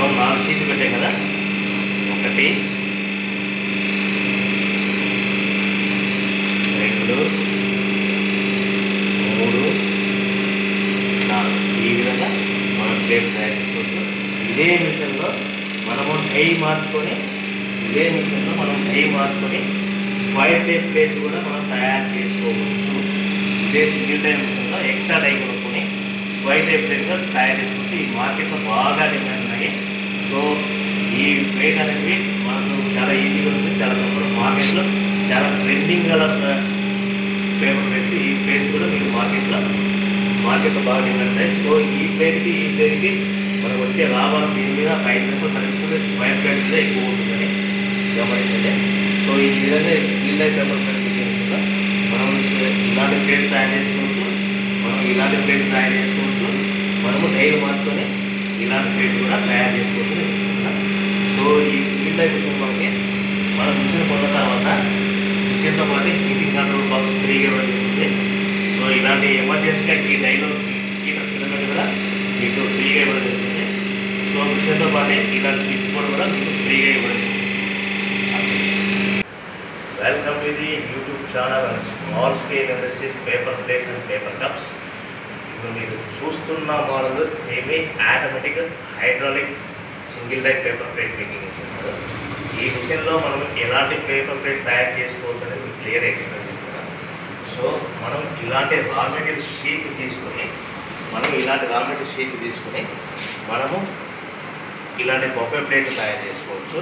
మొత్తం నాలుగు సీట్లు పెట్టాయి కదా. ఒకటి. రెండు. మూడు. నాలుగు. ఈ విధంగా మనం ప్లేట్ తయారు చేసుకుంటున్నాం. ఇదే మిషన్లో మనము నెయ్యి మార్చుకొని ఇదే మిషన్లో మనం నెయ్యి మార్చుకొని స్క్వైర్ టైప్ ప్లేట్ కూడా మనం తయారు చేసుకోవచ్చు. ఇదే సింగిల్ టైం మిషన్లో ఎక్స్ట్రా డై కొనుక్కొని స్క్వైర్ టైప్ ప్లేట్ కూడా తయారు చేసుకుంటే ఈ మార్కెట్లో బాగా డిమాండ్ సో ఈ ప్లేట్ అనేది మనకు చాలా ఈజీగా ఉంది చాలా తక్కువ మార్కెట్లో చాలా ట్రెండింగ్ గల పేపర్ ప్లేట్స్ ఈ ప్లేట్స్ కూడా మీకు మార్కెట్లో మార్కెట్లో బాగా డిమాండ్ సో ఈ ప్లేట్కి ఈ ప్లేట్కి మనకు వచ్చే లాభాలు దీని మీద ఫైవ్ పర్సెంట్ నిమిషాలు సర్వీస్ స్క్వైర్ ప్లేట్ మీద ఎక్కువ ఉంటుందని గమనించండి. సో ఈ విధంగా స్కిల్ అయితే పేపర్ మనం ఇలాంటి ప్లేట్ తయారు చేసుకుంటూ మనం ఇలాంటి ప్లేట్ తయారు చేసుకుంటూ మనము డైరీ మార్చుకొని ఇలాంటి ప్లేట్ కూడా తయారు చేసుకుంటాం ఈ ఫీల్డ్ లైఫ్ మనకి మనం మిషన్ కొన్న తర్వాత మిషన్తో పాటు హీటింగ్ కంట్రోల్ బాక్స్ ఫ్రీగా ఇవ్వడం జరుగుతుంది సో ఇలాంటి ఎమర్జెన్సీగా ఈ డైలో కిలోమీటర్ కూడా మీకు ఫ్రీగా ఇవ్వడం జరుగుతుంది. సో మిషన్తో పాటే ఇలాంటి స్విచ్ బోర్డ్ కూడా మీకు ఫ్రీగా ఇవ్వడం welcome to the YouTube channel and small scale industries paper plates and paper cups ఇప్పుడు మీరు చూస్తున్న model semi automatic hydraulic single life paper plate making machine ఈ మిషన్లో మనం ఎలాంటి పేపర్ ప్లేట్ తయారు చేసుకోవచ్చు అనేది మీకు క్లియర్ ఎక్స్ప్లెయిన్ చేస్తున్నాను. సో మనం ఇలాంటి రా మెటీరియల్ షీట్ తీసుకొని మనం ఇలాంటి రా మెటీరియల్ షీట్ తీసుకొని మనము ఇలాంటి బొఫే ప్లేట్ తయారు చేసుకోవచ్చు.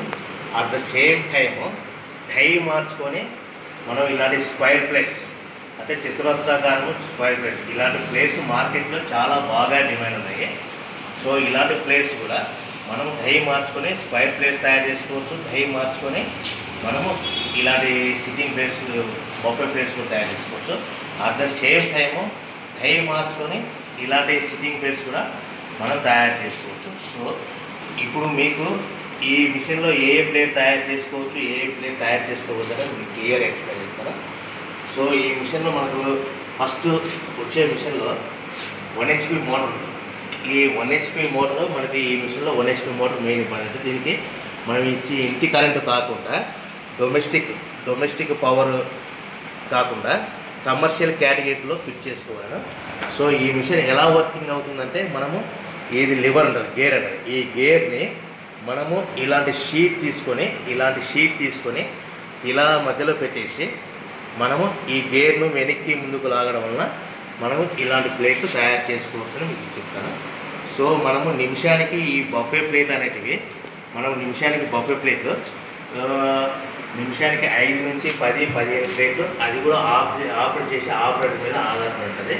At the same time die మార్చుకొని మనం ఇలాంటి స్క్వైర్ ప్లేట్స్ అంటే చతురస్రాకారము స్క్వైర్ ప్లేట్స్ ఇలాంటి ప్లేట్స్ మార్కెట్లో చాలా బాగా డిమాండ్ ఉన్నాయి. సో ఇలాంటి ప్లేట్స్ కూడా మనం డై మార్చుకొని స్క్వైర్ ప్లేట్స్ తయారు చేసుకోవచ్చు. దయ మార్చుకొని మనము ఇలాంటి సిట్టింగ్ ప్లేట్స్ బఫే ప్లేట్స్ కూడా తయారు చేసుకోవచ్చు. At the same time die మార్చుకొని ఇలాంటి సిట్టింగ్ ప్లేట్స్ కూడా మనం తయారు చేసుకోవచ్చు. సో ఇప్పుడు మీకు ఈ మిషన్లో ఏ ఏ ప్లేట్ తయారు చేసుకోవచ్చు ఏ ఏ ప్లేట్ తయారు చేసుకోవద్దని మీకు క్లియర్ ఎక్స్ప్లెయిన్ చేస్తారా? సో ఈ మిషన్లో మనకు ఫస్ట్ వచ్చే మిషన్లో వన్ హెచ్పి మోటార్ ఉంటుంది. ఈ వన్ హెచ్పి మోటార్ మనకి ఈ మిషన్లో one HP motor main important దీనికి మనం ఇచ్చి ఇంటి కరెంటు కాకుండా డొమెస్టిక్ డొమెస్టిక్ పవర్ కాకుండా కమర్షియల్ కేటగిరీలో ఫిట్ చేసుకోగలను సో ఈ మిషన్ ఎలా వర్కింగ్ అవుతుందంటే మనము ఇది లివర్ అంటారు గేర్ అంటారు ఈ గేర్ని మనము ఇలాంటి షీట్ తీసుకొని ఇలాంటి షీట్ తీసుకొని ఇలా మధ్యలో పెట్టేసి మనము ఈ గేర్ను వెనక్కి ముందుకు లాగడం వలన మనము ఇలాంటి ప్లేట్లు తయారు చేసుకోవచ్చని మీకు చెప్తాను. సో మనము నిమిషానికి ఈ బఫే ప్లేట్ అనేటివి మనం నిమిషానికి బఫే ప్లేట్లు నిమిషానికి ఐదు నుంచి పది పదిహేను ప్లేట్లు అది కూడా ఆపరే ఆపరేట్ చేసే ఆపరేటర్ మీద ఆధారపడి ఉంటుంది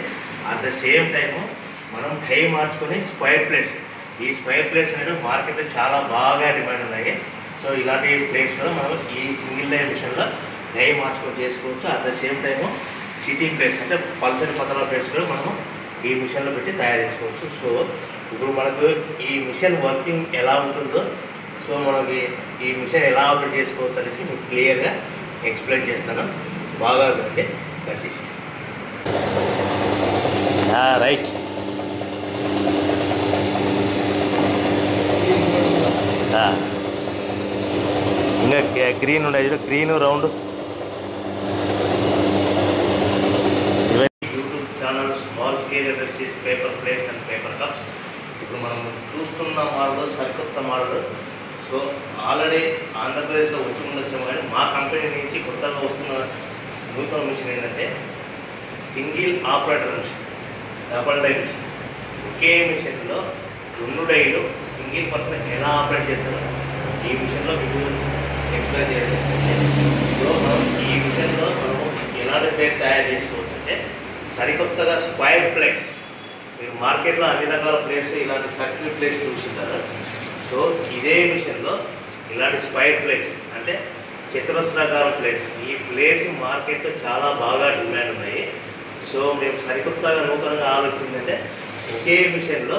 అట్ ద సేమ్ టైము మనం టై మార్చుకొని స్క్వైర్ ప్లేట్స్ ఈ స్క్వైర్ ప్లేట్స్ అనేవి మార్కెట్లో చాలా బాగా డిమాండ్ ఉన్నాయి. సో ఇలాంటి ప్లేట్స్ కూడా మనం ఈ సింగిల్ లైన్ మిషన్లో డై మార్చుకొని చేసుకోవచ్చు. అట్ ద సేమ్ టైము సిటీ ప్లేట్స్ అంటే పల్చని పతల ప్లేట్స్ కూడా మనము ఈ మిషన్లో పెట్టి తయారు చేసుకోవచ్చు. సో ఇప్పుడు మనకు ఈ మిషన్ వర్కింగ్ ఎలా ఉంటుందో సో మనకి ఈ మిషన్ ఎలా ఆపరేట్ చేసుకోవచ్చు అనేసి మీకు క్లియర్గా ఎక్స్ప్లెయిన్ చేస్తాను. బాగా వినండి. దయచేసి. రైట్ ఇంకా గ్రీన్ ఉండే green round YouTube channel small scale paper plates and paper cups. ఇప్పుడు మనం చూస్తున్న మోడల్ సరికొత్త మోడల్ సో ఆల్రెడీ ఆంధ్రప్రదేశ్లో వచ్చి ఉండొచ్చాము కానీ మా కంపెనీ నుంచి కొత్తగా వస్తున్న నూతన మిషన్ ఏంటంటే single operator machine double die machine ఒకే మిషన్లో రెండు డైలు సింగిల్ పర్సన్ ఎలా ఆపరేట్ చేస్తారో ఈ మిషన్లో మీకు ఎక్స్ప్లెయిన్ చేయడం సో మనం ఈ మిషన్లో మనము ఎలాంటి ప్లేట్ తయారు చేసుకోవచ్చు అంటే సరికొత్తగా స్క్వైర్ ప్లేట్స్ మీరు మార్కెట్లో అన్ని రకాల ప్లేట్స్ ఇలాంటి సర్కిల్ ప్లేట్స్ చూస్తుంటారు సో ఇదే మిషన్లో ఇలాంటి స్పైర్ ప్లేట్స్ అంటే చతురస్రాకారం ప్లేట్స్ ఈ ప్లేట్స్ మార్కెట్లో చాలా బాగా డిమాండ్ ఉన్నాయి. సో మేము సరికొత్తగా నూతనంగా ఆలోచించిందంటే ఒకే మిషన్లో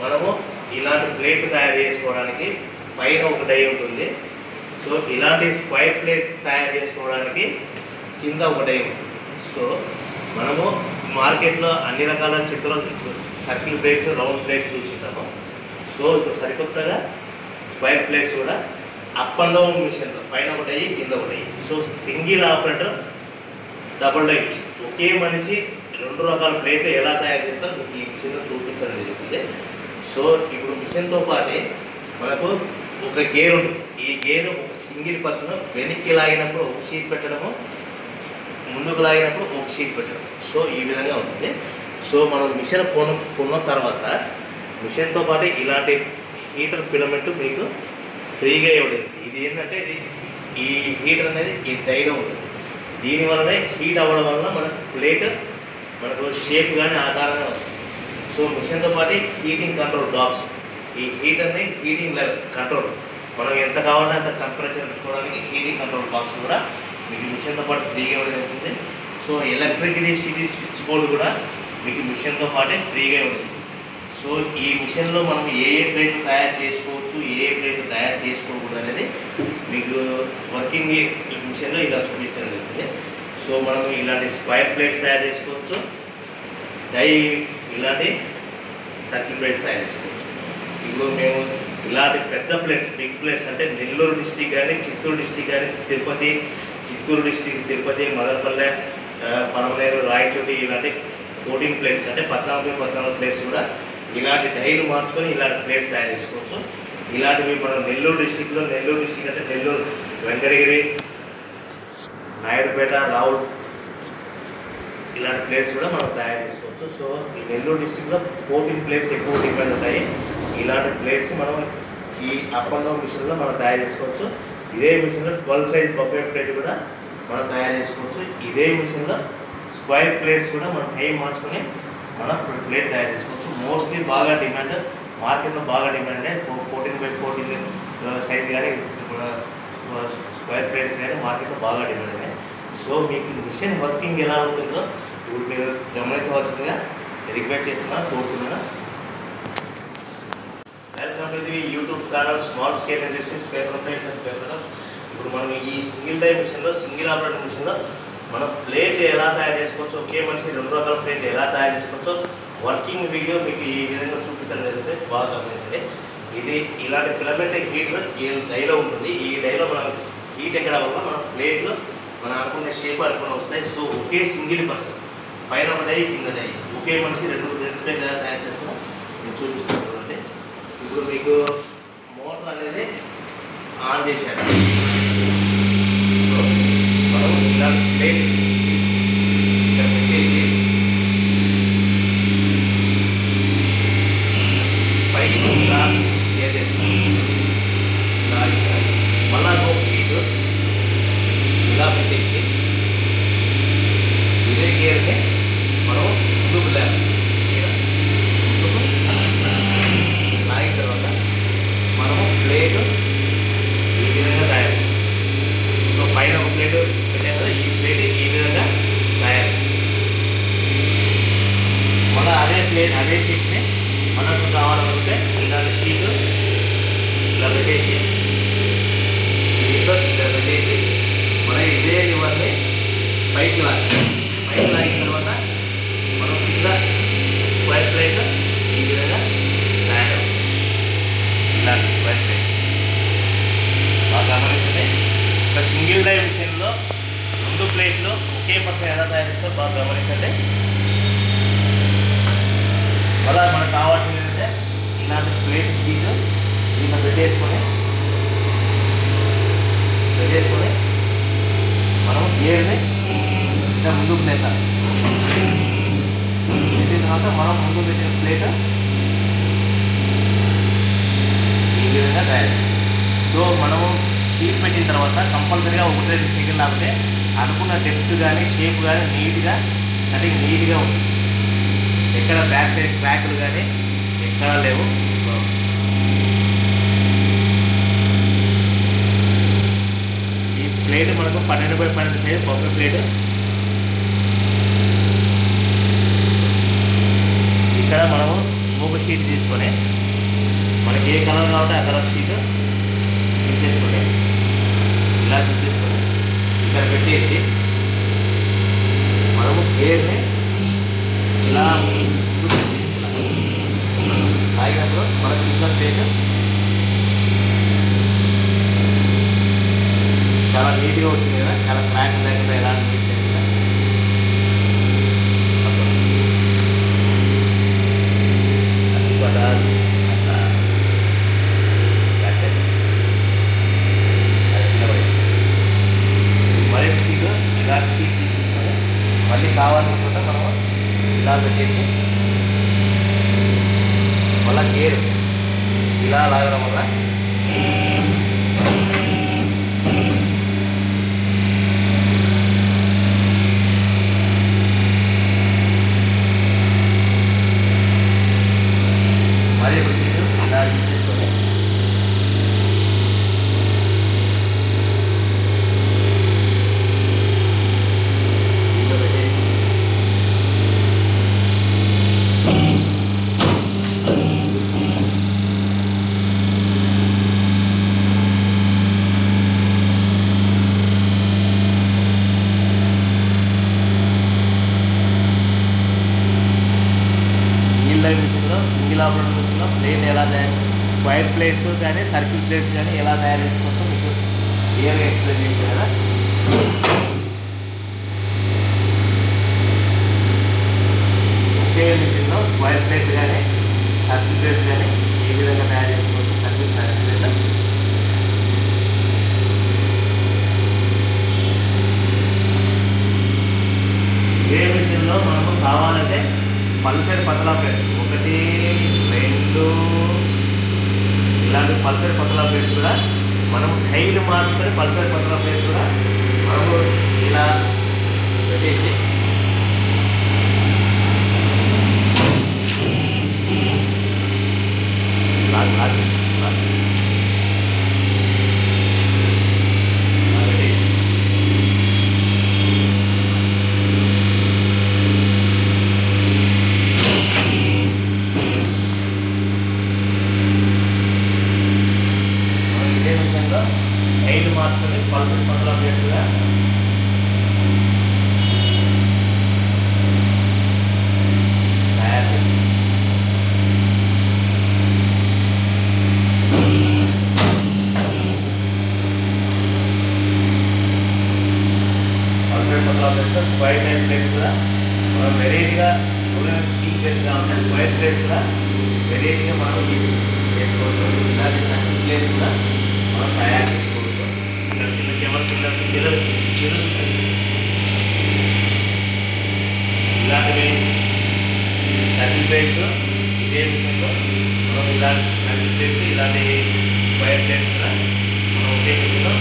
మనము ఇలాంటి ప్లేట్ తయారు చేసుకోవడానికి పైన ఒక డై ఉంటుంది. సో ఇలాంటి స్క్వైర్ ప్లేట్ తయారు చేసుకోవడానికి కింద ఒక డై ఉంటుంది. సో మనము మార్కెట్లో అన్ని రకాల చిత్ర సర్కిల్ ప్లేట్స్ రౌండ్ ప్లేట్స్ చూసింటాము సో ఇప్పుడు సరికొత్తగా స్క్వైర్ ప్లేట్స్ కూడా అప్ అండ్ డౌన్ మిషన్లో పైన ఒకటి అయ్యి కింద ఒకటి అయ్యి. So single operator double die machine. ఒకే మనిషి రెండు రకాల ప్లేట్లు ఎలా తయారు చేస్తారో మీకు ఈ మిషన్లో చూపించడం జరుగుతుంది. సో ఇప్పుడు మిషన్తో పాటే మనకు ఒక గేర్ ఉంటుంది. ఈ గేర్ ఒక సింగిల్ పర్సన్ వెనక్కి లాగినప్పుడు ఒక షీట్ పెట్టడము ముందుకు లాగినప్పుడు ఒక షీట్ పెట్టడం సో ఈ విధంగా ఉంటుంది. సో మనం మిషన్ కొన కొన్న తర్వాత మిషన్తో పాటు ఇలాంటి హీటర్ ఫిలమెంట్ మీకు ఫ్రీగా ఇవ్వలేదు ఇది ఏంటంటే ఇది ఈ హీటర్ అనేది ఈ డైలో ఉంటుంది. దీనివల్లనే హీట్ అవ్వడం వల్ల మన ప్లేట్ మనకు షేప్ కానీ ఆకారంగా వస్తుంది. సో మిషన్తో పాటు హీటింగ్ కంట్రోల్ డాక్స్ ఈ హీటర్ని హీటింగ్ లెవెల్ కంట్రోల్. మనం ఎంత కావాలంటే అంత టెంపరేచర్ పెట్టుకోవడానికి హీటింగ్ కంట్రోల్ బాక్స్ కూడా మీకు మిషన్తో పాటు ఫ్రీగా ఇవ్వడం జరుగుతుంది. సో ఎలక్ట్రిసిటీ స్విచ్ బోర్డు కూడా మీకు మిషన్తో పాటే ఫ్రీగా ఉంటుంది. సో ఈ మిషన్లో మనం ఏ ఏ ప్లేట్లు తయారు చేసుకోవచ్చు ఏ ఏ ప్లేట్లు తయారు చేసుకోకూడదు అనేది మీకు వర్కింగ్ ఈ మిషన్లో ఇలా చూపించడం జరుగుతుంది సో మనం ఇలాంటి స్క్వైర్ ప్లేట్స్ తయారు చేసుకోవచ్చు. డై ఇలాంటి సర్కిల్ ప్లేట్స్ తయారు చేసుకోవచ్చు. ఇప్పుడు మేము ఇలాంటి పెద్ద ప్లేట్స్ బిగ్ ప్లేట్స్ అంటే నెల్లూరు డిస్టిక్ కానీ చిత్తూరు డిస్టిక్ కానీ తిరుపతి చిత్తూరు డిస్టిక్ తిరుపతి మదనపల్లె పడమనేరు రాయచోటి ఇలాంటి ఫోర్టీన్ ప్లేట్స్ అంటే పద్నాలుగు పద్నాలుగు ప్లేట్స్ కూడా ఇలాంటి డైలు మార్చుకొని ఇలాంటి ప్లేట్స్ తయారు చేసుకోవచ్చు. ఇలాంటివి మనం నెల్లూరు డిస్టిక్లో నెల్లూరు డిస్టిక్ అంటే నెల్లూరు వెంకటగిరి నాయుడుపేట రావుల్ ఇలాంటి ప్లేస్ కూడా మనం తయారు చేసుకోవచ్చు. సో ఈ నెల్లూరు డిస్టిక్లో ఫోర్టీన్ ప్లేస్ ఎక్కువ డిపెండ్ ఉంటాయి. ఇలాంటి ప్లేస్ మనం ఈ అప్ అండ్ డౌన్ మిషన్లో మనం తయారు చేసుకోవచ్చు. ఇదే మిషన్లో ట్వెల్వ్ సైజ్ బఫెట్ ప్లేట్ కూడా మనం తయారు చేసుకోవచ్చు. ఇదే మిషన్లో స్క్వైర్ ప్లేట్స్ కూడా మనం టైం మార్చుకొని మనం ప్లేట్ తయారు చేసుకోవచ్చు. మోస్ట్లీ బాగా డిమాండ్ మార్కెట్లో బాగా డిమాండ్ అంటే ఫోర్టీన్ బై ఫోర్టీన్ సైజ్ కానీ స్క్వేర్ ప్లేట్స్ కానీ మార్కెట్లో బాగా డిమాండ్ ఉన్నాయి. సో మీకు మిషన్ వర్కింగ్ ఎలా ఉంటుందో ఇప్పుడు మీరు గమనించవలసిందిగా రిక్వెస్ట్ చేస్తున్నాను కోరుతున్నాను welcome to the YouTube channel small scale industries paper place and paper ఇప్పుడు మనం ఈ సింగిల్ టైప్ మిషన్లో సింగిల్ ఆపరేటర్ మిషన్లో మనం ప్లేట్ ఎలా తయారు చేసుకోవచ్చు ఒకే మనిషి రెండు రకాల ప్లేట్లు ఎలా తయారు చేసుకోవచ్చో వర్కింగ్ వీడియో మీకు ఈ విధంగా చూపించడం జరుగుతుంది. బాగా గమనించండి. ఇది ఇలాంటి ఫిలమెంట్ హీటర్ ఈ డైలో ఉంటుంది. ఈ డైలో మనం హీట్ ఎక్కడ వల్ల మన ప్లేట్లు మనం అనుకునే షేప్ అనుకుని వస్తాయి. సో ఒకే సింగిల్ పర్సన్ పైన ఒక డై కింద డై. ఒకే మనిషి రెండు రెండు ప్లేట్ ఎలా తయారు చేస్తామో నేను చూపిస్తాను చూడండి. ఇప్పుడు మీకు మోటార్ అనేది ఆన్ చేశారు సో మనం ఇలా ప్లేట్ ఇక్కడ పెట్టేసి పైకి ఇలా ఏదైతే ఇలా ఇక్కడ మళ్ళా ఒక షీట్ ఇలా పెట్టేసి ఇదే గేర్ని మనం ముందుకు లేపాలి ఇలా ముందుకు లాగిన తర్వాత మనము ప్లేట్ ఈ విధంగా తయారు సో పైన ఒక ప్లేట్ పెట్టాం కదా ఈ ప్లేట్ ఈ విధంగా తయారు మళ్ళీ అదే ప్లేట్ అదే షీట్ని మనకు కావాలనుకుంటే ఇలాంటి షీట్ ఇలా పెట్టేసి దీంట్లో ఇలా పెట్టేసి మనం ఇదే ఇవన్నీ పైకి లాగి పైకి లాగిన తర్వాత మనం కింద స్క్వేర్ ప్లేట్ ఈ విధంగా తయారు ఇలాంటి స్క్వేర్ ప్లేట్ బాగా గమనించండి ఒక సింగిల్ డై మిషన్లో రెండు ప్లేట్లు ఒకే పక్కన ఎలా తయారు చేస్తారో బాగా గమనించండి అలా మనకు కావాల్సింది ఏంటంటే ఇలాంటి ప్లేట్ షీట్ దీంట్లో పెట్టేసుకొని పెట్టేసుకొని మనం గేర్ని ఇలా ముందుకు నెట్టాలి పెట్టిన తర్వాత మనం ముందు పెట్టిన ప్లేట్ ఈ విధంగా తయారు సో మనము షీట్ పెట్టిన తర్వాత కంపల్సరీగా ఒకటి రెండు సెకండ్ లేకపోతే అనుకున్న డెప్త్ కానీ షేప్ కానీ నీట్గా కటింగ్ నీట్గా ఉంటుంది. ఎక్కడ బ్యాక్ సైడ్ క్రాక్లు కానీ ఎక్కడా లేవు. ఈ ప్లేట్ మనకు పన్నెండు బై పన్నెండు సైజ్ బొక్క ప్లేట్ ఇక్కడ మనము మూగ షీట్ తీసుకొని మనకి ఏ కలర్ కావాలంటే ఆ కలర్ షీట్ తీసేసుకొని ఇలా తీసేసుకొని ఇక్కడ పెట్టేసి మనము గేర్ని ఇలా తాగినప్పుడు మనకు ఇంకా పేరు చాలా నీట్గా వచ్చింది కదా చాలా క్రాక్ లేకుండా Padahal kata gadget చిన్న తీసుకుని మళ్ళీ కావాలనుకుంటే మనం ఇలా పెట్టేసి మళ్ళీ గేరు ఇలా లాగడం వల్ల తీసుకొని స్క్వైర్ వైర్ ప్లేట్స్ కానీ సర్కిల్ ప్లేట్స్ కానీ ఎలా తయారు చేసుకుంటాం మీకు క్లియర్గా ఎక్స్ప్లెయిన్ చేశాను కదా ఒకే మిషన్లో వైర్ ప్లేట్ కానీ సర్కిల్ ప్లేట్స్ కానీ ఏ విధంగా తయారు చేసుకోవచ్చు కనిపిస్తుంది లేదా ఏ మిషన్లో మనకు కావాలంటే పల్సర్ పతలా ప్లేట్స్ ఒకటి రెండు ఇలాంటి పల్సర్ పతలా ప్లేట్స్ కూడా మనం టైల్ మార్చుకొని పల్సర్ పతలా ప్లేట్స్ కూడా మనము ఇలా పెట్టేసి లాగ్ లాగ్ లాగ్. ఇలా పెట్టేసి మనం ఇదే విధంగా ఐదు మార్చుకొని పల్సర్ పతలా ప్లేట్స్గా తయారు చేస్తాం పల్సర్ పతలా ప్లేట్స్ స్క్వైర్ టైప్ ప్లేట్స్ కూడా మనం వెరైటీగా ఎవరైనా స్టీల్ ప్లేట్స్ కావాలంటే స్క్వైర్ ప్లేట్స్ కూడా వెరైటీగా మనం చేసుకోవచ్చు ఇలాంటి సర్కిల్ ప్లేట్స్ కూడా మనం తయారు చేసుకోవచ్చు ఇక్కడ కింద కెమెరా కింద కింద కింద ఇలాంటివి సర్కిల్ ప్లేట్స్ ఇదే విషయంలో మనం ఇలాంటి సర్కిల్ ప్లేట్స్ ఇలాంటి స్క్వైర్ ప్లేట్స్ కూడా మనం ఒకే విషయంలో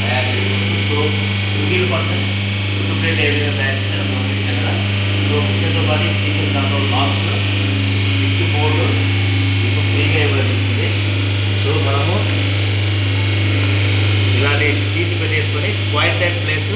తయారు చేసుకోవచ్చు so single person food plate ఏ విధంగా తయారు చేయాలో మనం చూసాం కదా సో మిషన్తో పాటు స్టీకర్ దాంట్లో బాక్స్ స్విచ్ బోర్డు మీకు ఫ్రీగా ఇవ్వబడుతుంది సో మనము ఇలాంటి షీట్ పెట్టేసుకొని స్క్వైర్ టైప్ ప్లేట్స్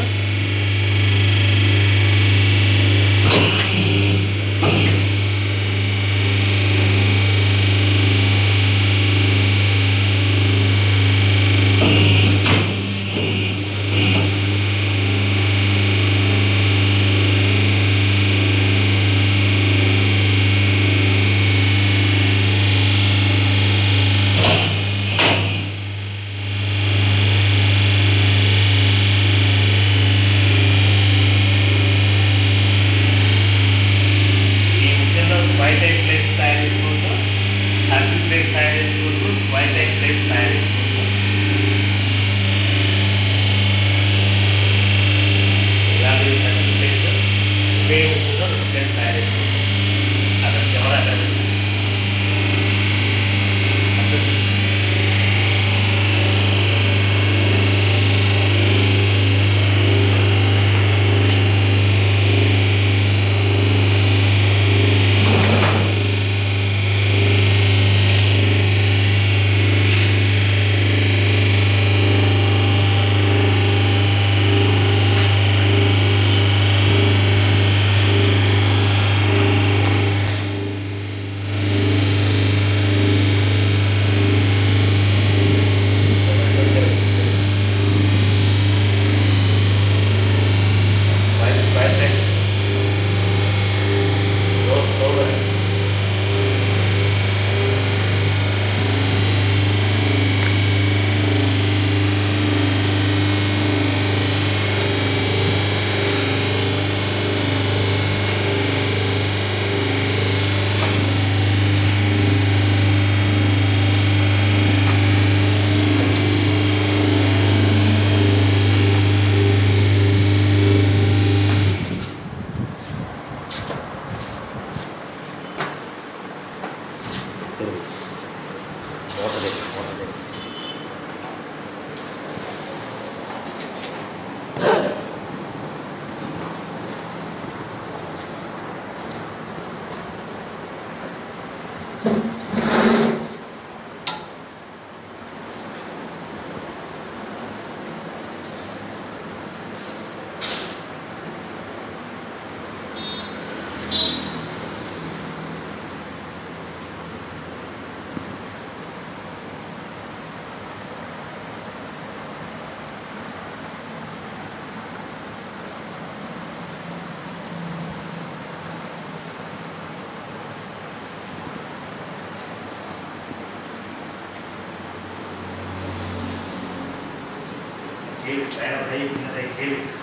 కింద డై చేయి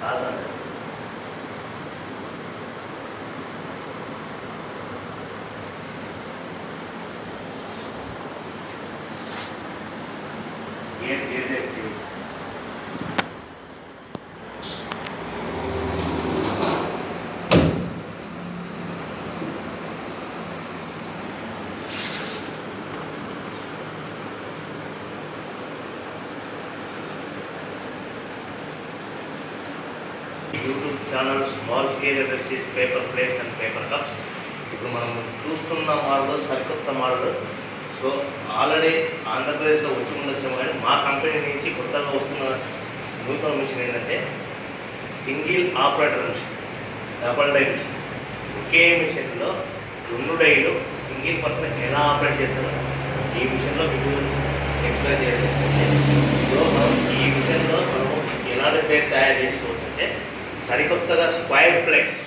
కాదండి గేట్ గేట్ చేయి YouTube small scale industries paper plates and paper cups ఇప్పుడు మనం చూస్తున్న మోడల్ సరికొత్త మోడల్ సో ఆల్రెడీ ఆంధ్రప్రదేశ్లో వచ్చి ఉండొచ్చాము కానీ మా కంపెనీ నుంచి కొత్తగా వస్తున్న నూతన మిషన్ ఏంటంటే single operator machine double die machine ఒకే మిషన్లో రెండు డైలు సింగిల్ పర్సన్ ఎలా ఆపరేట్ చేస్తారో ఈ మిషన్లో మీకు ఎక్స్ప్లెయిన్ చేయాలి సో మనం ఈ మిషన్లో మనం ఎలాంటి ప్లేట్ తయారు చేసుకోవచ్చు? సరికొత్తగా స్క్వైర్ ప్లేట్స్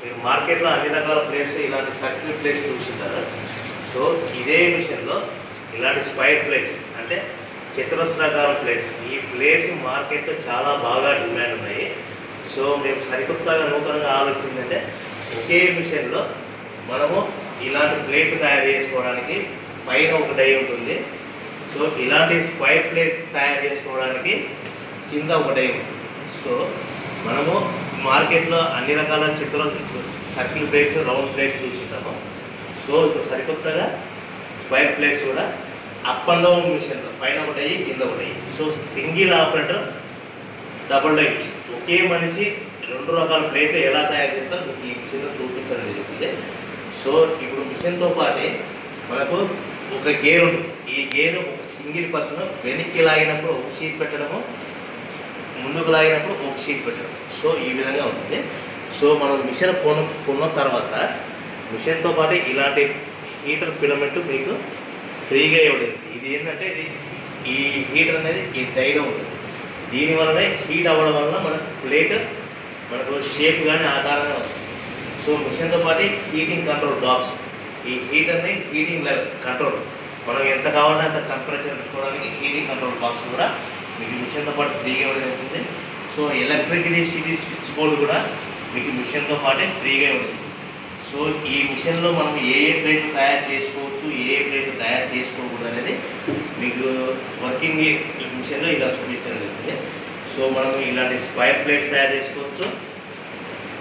మీరు మార్కెట్లో అన్ని రకాల ప్లేట్స్ ఇలాంటి సర్కిల్ ప్లేట్స్ చూసింటారు. సో ఇదే మిషన్లో ఇలాంటి స్క్వైర్ ప్లేట్స్ అంటే చతురస్రాకార ప్లేట్స్ ఈ ప్లేట్స్ మార్కెట్లో చాలా బాగా డిమాండ్ ఉన్నాయి. సో మేము సరికొత్తగా నూతనంగా ఆలోచించిందంటే ఒకే మిషన్లో మనము ఇలాంటి ప్లేట్ తయారు చేసుకోవడానికి పైన ఒక డై ఉంటుంది. సో ఇలాంటి స్క్వైర్ ప్లేట్ తయారు చేసుకోవడానికి కింద ఒక డై ఉంటుంది. సో మనము మార్కెట్లో అన్ని రకాల చిత్ర సర్కిల్ ప్లేట్స్ రౌండ్ ప్లేట్స్ చూసుకుంటాము సో ఇప్పుడు సరికొత్తగా స్క్వైర్ ప్లేట్స్ కూడా అప్ అండ్ డౌన్ మిషన్ పైన ఒకటి కింద ఒకటి so single operator double die machine ఒకే మనిషి రెండు రకాల ప్లేట్లు ఎలా తయారు చేస్తారో మీకు ఈ మిషన్లో చూపించడం జరుగుతుంది. సో ఇప్పుడు మిషన్తో పాటే మనకు ఒక గేర్ ఉంటుంది. ఈ గేర్ ఒక సింగిల్ పర్సన్ వెనక్కి లాగినప్పుడు ఒక షీట్ పెట్టడము ముందుకు లాగినప్పుడు ఒక షీట్ పెట్టడం సో ఈ విధంగా ఉంటుంది సో మనం మిషన్ కొన కొన్న తర్వాత మిషన్తో పాటు ఇలాంటి హీటర్ ఫిలమెంట్ మీకు ఫ్రీగా ఇవ్వలేదు ఇది ఏంటంటే ఇది ఈ హీటర్ అనేది ఈ డైలో ఉంటుంది. దీని హీట్ అవ్వడం వల్ల మన ప్లేట్ మనకు షేప్ కానీ ఆకారంగా వస్తుంది. సో మిషన్తో పాటు హీటింగ్ కంట్రోల్ బాక్స్ ఈ హీటర్ని హీటింగ్ లెవెల్ కంట్రోల్ మనం ఎంత కావాలంటే అంత టెంపరేచర్ పెట్టుకోవడానికి హీటింగ్ కంట్రోల్ బాక్స్ కూడా మీకు మిషన్తో పాటు ఫ్రీగా ఇవ్వడం జరుగుతుంది. సో ఎలక్ట్రిసిటీ స్విచ్ బోర్డు కూడా మీకు మిషన్తో పాటే ఫ్రీగా ఇవ్వడం సో ఈ మిషన్లో మనం ఏ ఏ ప్లేట్లు తయారు చేసుకోవచ్చు ఏ ఏ ప్లేట్లు తయారు చేసుకోకూడదు అనేది మీకు వర్కింగ్ ఈ మిషన్లో ఇలా చూపించడం జరుగుతుంది. సో మనం ఇలాంటి స్క్వైర్ ప్లేట్స్ తయారు చేసుకోవచ్చు.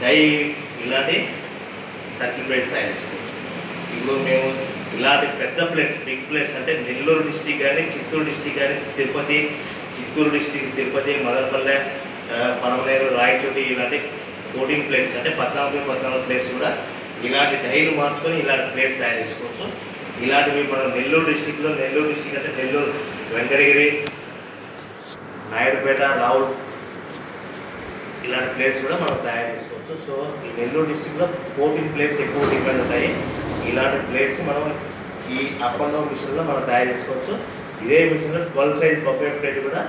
డై ఇలాంటి సర్కిల్ ప్లేట్స్ తయారు చేసుకోవచ్చు. ఇప్పుడు మేము ఇలాంటి పెద్ద ప్లేట్స్ బిగ్ ప్లేట్స్ అంటే నెల్లూరు డిస్టిక్ కానీ చిత్తూరు డిస్టిక్ కానీ తిరుపతి చిత్తూరు డిస్టిక్ తిరుపతి మదనపల్లె ఆ, పనమనేరు రాయచోటి ఇలాంటి ఫోర్టీన్ ప్లేట్స్ అంటే పద్నాలుగు పద్నాలుగు ప్లేట్స్ కూడా ఇలాంటి డైలు మార్చుకొని ఇలాంటి ప్లేట్స్ తయారు చేసుకోవచ్చు. ఇలాంటివి మనం నెల్లూరు డిస్టిక్లో నెల్లూరు డిస్టిక్ అంటే నెల్లూరు వెంకటగిరి నాయుడుపేట రావుల్ ఇలాంటి ప్లేస్ కూడా మనం తయారు చేసుకోవచ్చు. సో ఈ నెల్లూరు డిస్టిక్లో ఫోర్టీన్ ప్లేస్ ఎక్కువ డిపెండ్ ఉంటాయి. ఇలాంటి ప్లేస్ మనం ఈ అప్ అండ్ డౌన్ మిషన్లో మనం తయారు చేసుకోవచ్చు. ఇదే మిషన్లో ట్వెల్వ్ సైజ్ బఫే ప్లేట్ కూడా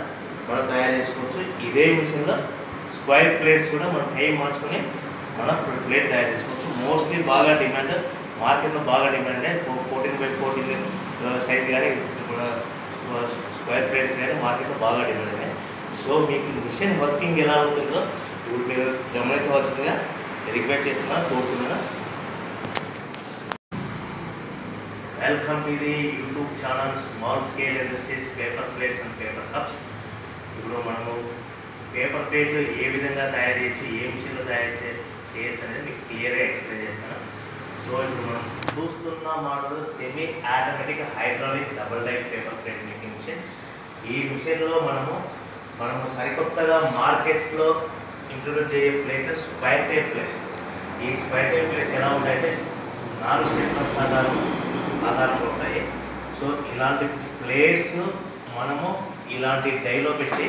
మనం తయారు చేసుకోవచ్చు. ఇదే మిషన్లో స్క్వైర్ ప్లేట్స్ కూడా మనం టైం మార్చుకొని మనం ప్లేట్ తయారు చేసుకోవచ్చు. మోస్ట్లీ బాగా డిమాండ్ మార్కెట్లో బాగా demand fourteen by fourteen size కానీ స్క్వేర్ ప్లేట్స్ కానీ మార్కెట్లో బాగా డిమాండ్ ఉన్నాయి. సో మీకు మిషన్ వర్కింగ్ ఎలా ఉంటుందో ఇప్పుడు మీరు గమనించవలసిందిగా రిక్వెస్ట్ చేస్తున్నాను కోరుతున్నాను welcome to the YouTube channel small scale industries paper plates and paper cups. ఇప్పుడు మనము పేపర్ ప్లేట్లు ఏ విధంగా తయారు చేయొచ్చు ఏ మిషన్లో తయారు చే చేయొచ్చు అనేది మీకు క్లియర్గా ఎక్స్ప్లెయిన్ చేస్తాను. సో ఇప్పుడు మనం చూస్తున్న model semi automatic hydraulic double die paper plate making machine ఈ మిషన్లో మనము మనము సరికొత్తగా మార్కెట్లో ఇంట్రొడ్యూస్ చేయే ప్లేట్స్ స్క్వైర్ టైప్ ప్లేట్స్ ఈ స్క్వైర్ టైప్ ప్లేట్స్ ఎలా ఉంటాయంటే నాలుగు చెట్ల స్థానాలు ఆధారపడతాయి సో ఇలాంటి ప్లేయర్స్ మనము ఇలాంటి డైలో పెట్టి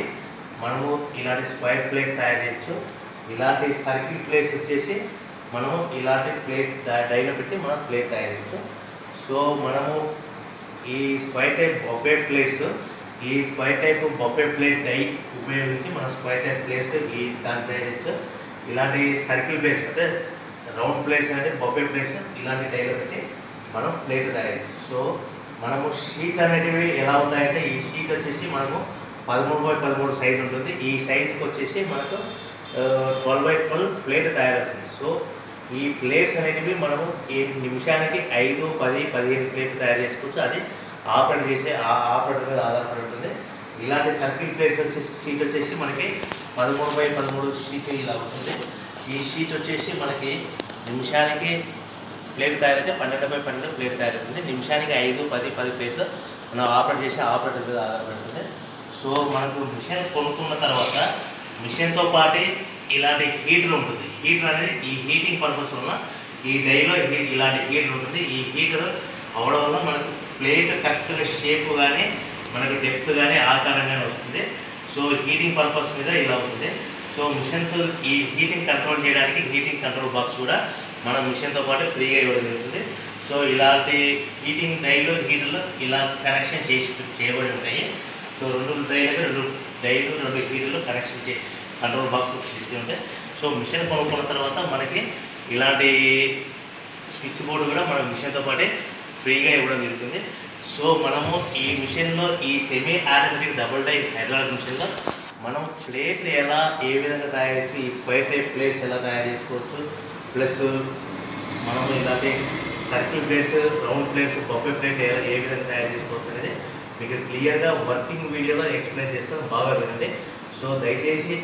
మనము ఇలాంటి స్క్వైర్ ప్లేట్ తయారు చేయొచ్చు. ఇలాంటి సర్కిల్ ప్లేట్స్ వచ్చేసి మనము ఇలాంటి ప్లేట్ డైలో పెట్టి మనం ప్లేట్ తయారు చేయొచ్చు. సో మనము ఈ స్క్వైర్ టైప్ బొఫే ప్లేట్స్ ఈ square type buffet plate die ఉపయోగించి మనం స్క్వైర్ టైప్ ప్లేట్స్ ఈ దాని చేయొచ్చు. ఇలాంటి సర్కిల్ ప్లేట్స్ అంటే రౌండ్ ప్లేట్స్ అంటే బొఫే ప్లేట్స్ ఇలాంటి డైలో పెట్టి మనం ప్లేట్ తయారు చేస్తాం. సో మనము షీట్ అనేటివి ఎలా ఉంటాయంటే ఈ షీట్ వచ్చేసి మనము పదమూడు బై పదమూడు సైజ్ ఉంటుంది. ఈ సైజుకి వచ్చేసి మనకు ట్వెల్వ్ బై ట్వెల్వ్ ప్లేట్ తయారవుతుంది. సో ఈ ప్లేట్స్ అనేటివి మనము ఈ నిమిషానికి ఐదు పది పదిహేను ప్లేట్లు తయారు చేసుకోవచ్చు. అది ఆపరేట్ చేసే ఆ ఆపరేటర్ మీద ఆధారపడి ఉంటుంది. ఇలాంటి సర్కిల్ ప్లేట్స్ వచ్చేసి షీట్ వచ్చేసి మనకి పదమూడు బై పదమూడు షీట్ ఇలా ఉంటుంది. ఈ షీట్ వచ్చేసి మనకి నిమిషానికి ప్లేట్ తయారైతే పన్నెండు బై పన్నెండు ప్లేట్ తయారవుతుంది. నిమిషానికి ఐదు పది పది ప్లేట్లు మనం ఆపరేట్ చేసే ఆపరేటర్ మీద ఆధారపడుతుంది. సో మనకు మిషన్ కొనుక్కున్న తర్వాత మిషన్తో పాటు ఇలాంటి హీటర్ ఉంటుంది. హీటర్ అనేది ఈ హీటింగ్ పర్పస్ వల్ల ఈ డైలో హీట్ ఇలాంటి హీటర్ ఉంటుంది. ఈ హీటర్ అవడం వల్ల మనకు ప్లేట్ కరెక్ట్గా షేప్ కానీ మనకు డెప్త్ కానీ ఆకారం కానీ వస్తుంది. సో హీటింగ్ పర్పస్ మీద ఇలా ఉంటుంది. సో మిషన్తో ఈ హీటింగ్ కంట్రోల్ చేయడానికి హీటింగ్ కంట్రోల్ బాక్స్ కూడా మన మిషన్తో పాటు ఫ్రీగా ఇవ్వడం జరుగుతుంది. సో ఇలాంటి హీటింగ్ డైలు హీటర్లు ఇలా కనెక్షన్ చేసి చేయబడి ఉంటాయి. సో రెండు డైలకు రెండు డైలు రెండు హీటర్లు కనెక్షన్ చే కంట్రోల్ బాక్స్ ఇస్తూ ఉంటాయి. సో మిషన్ కొనుక్కున్న తర్వాత మనకి ఇలాంటి స్విచ్ బోర్డు కూడా మన మిషన్తో పాటే ఫ్రీగా ఇవ్వడం జరుగుతుంది. సో మనము ఈ మిషన్లో ఈ semi automatic double die hydraulic మిషన్లో మనం ప్లేట్లు ఎలా ఏ విధంగా తయారు చేయొచ్చు ఈ స్క్వైర్ టైప్ ప్లేట్స్ ఎలా తయారు చేసుకోవచ్చు ప్లస్ మనం ఇలాంటి circle plates round plates buffet plate ఏ విధంగా తయారు చేసుకోవచ్చు అనేది మీకు క్లియర్గా వర్కింగ్ వీడియోలో ఎక్స్ప్లెయిన్ చేస్తాను బాగా వినండి. సో దయచేసి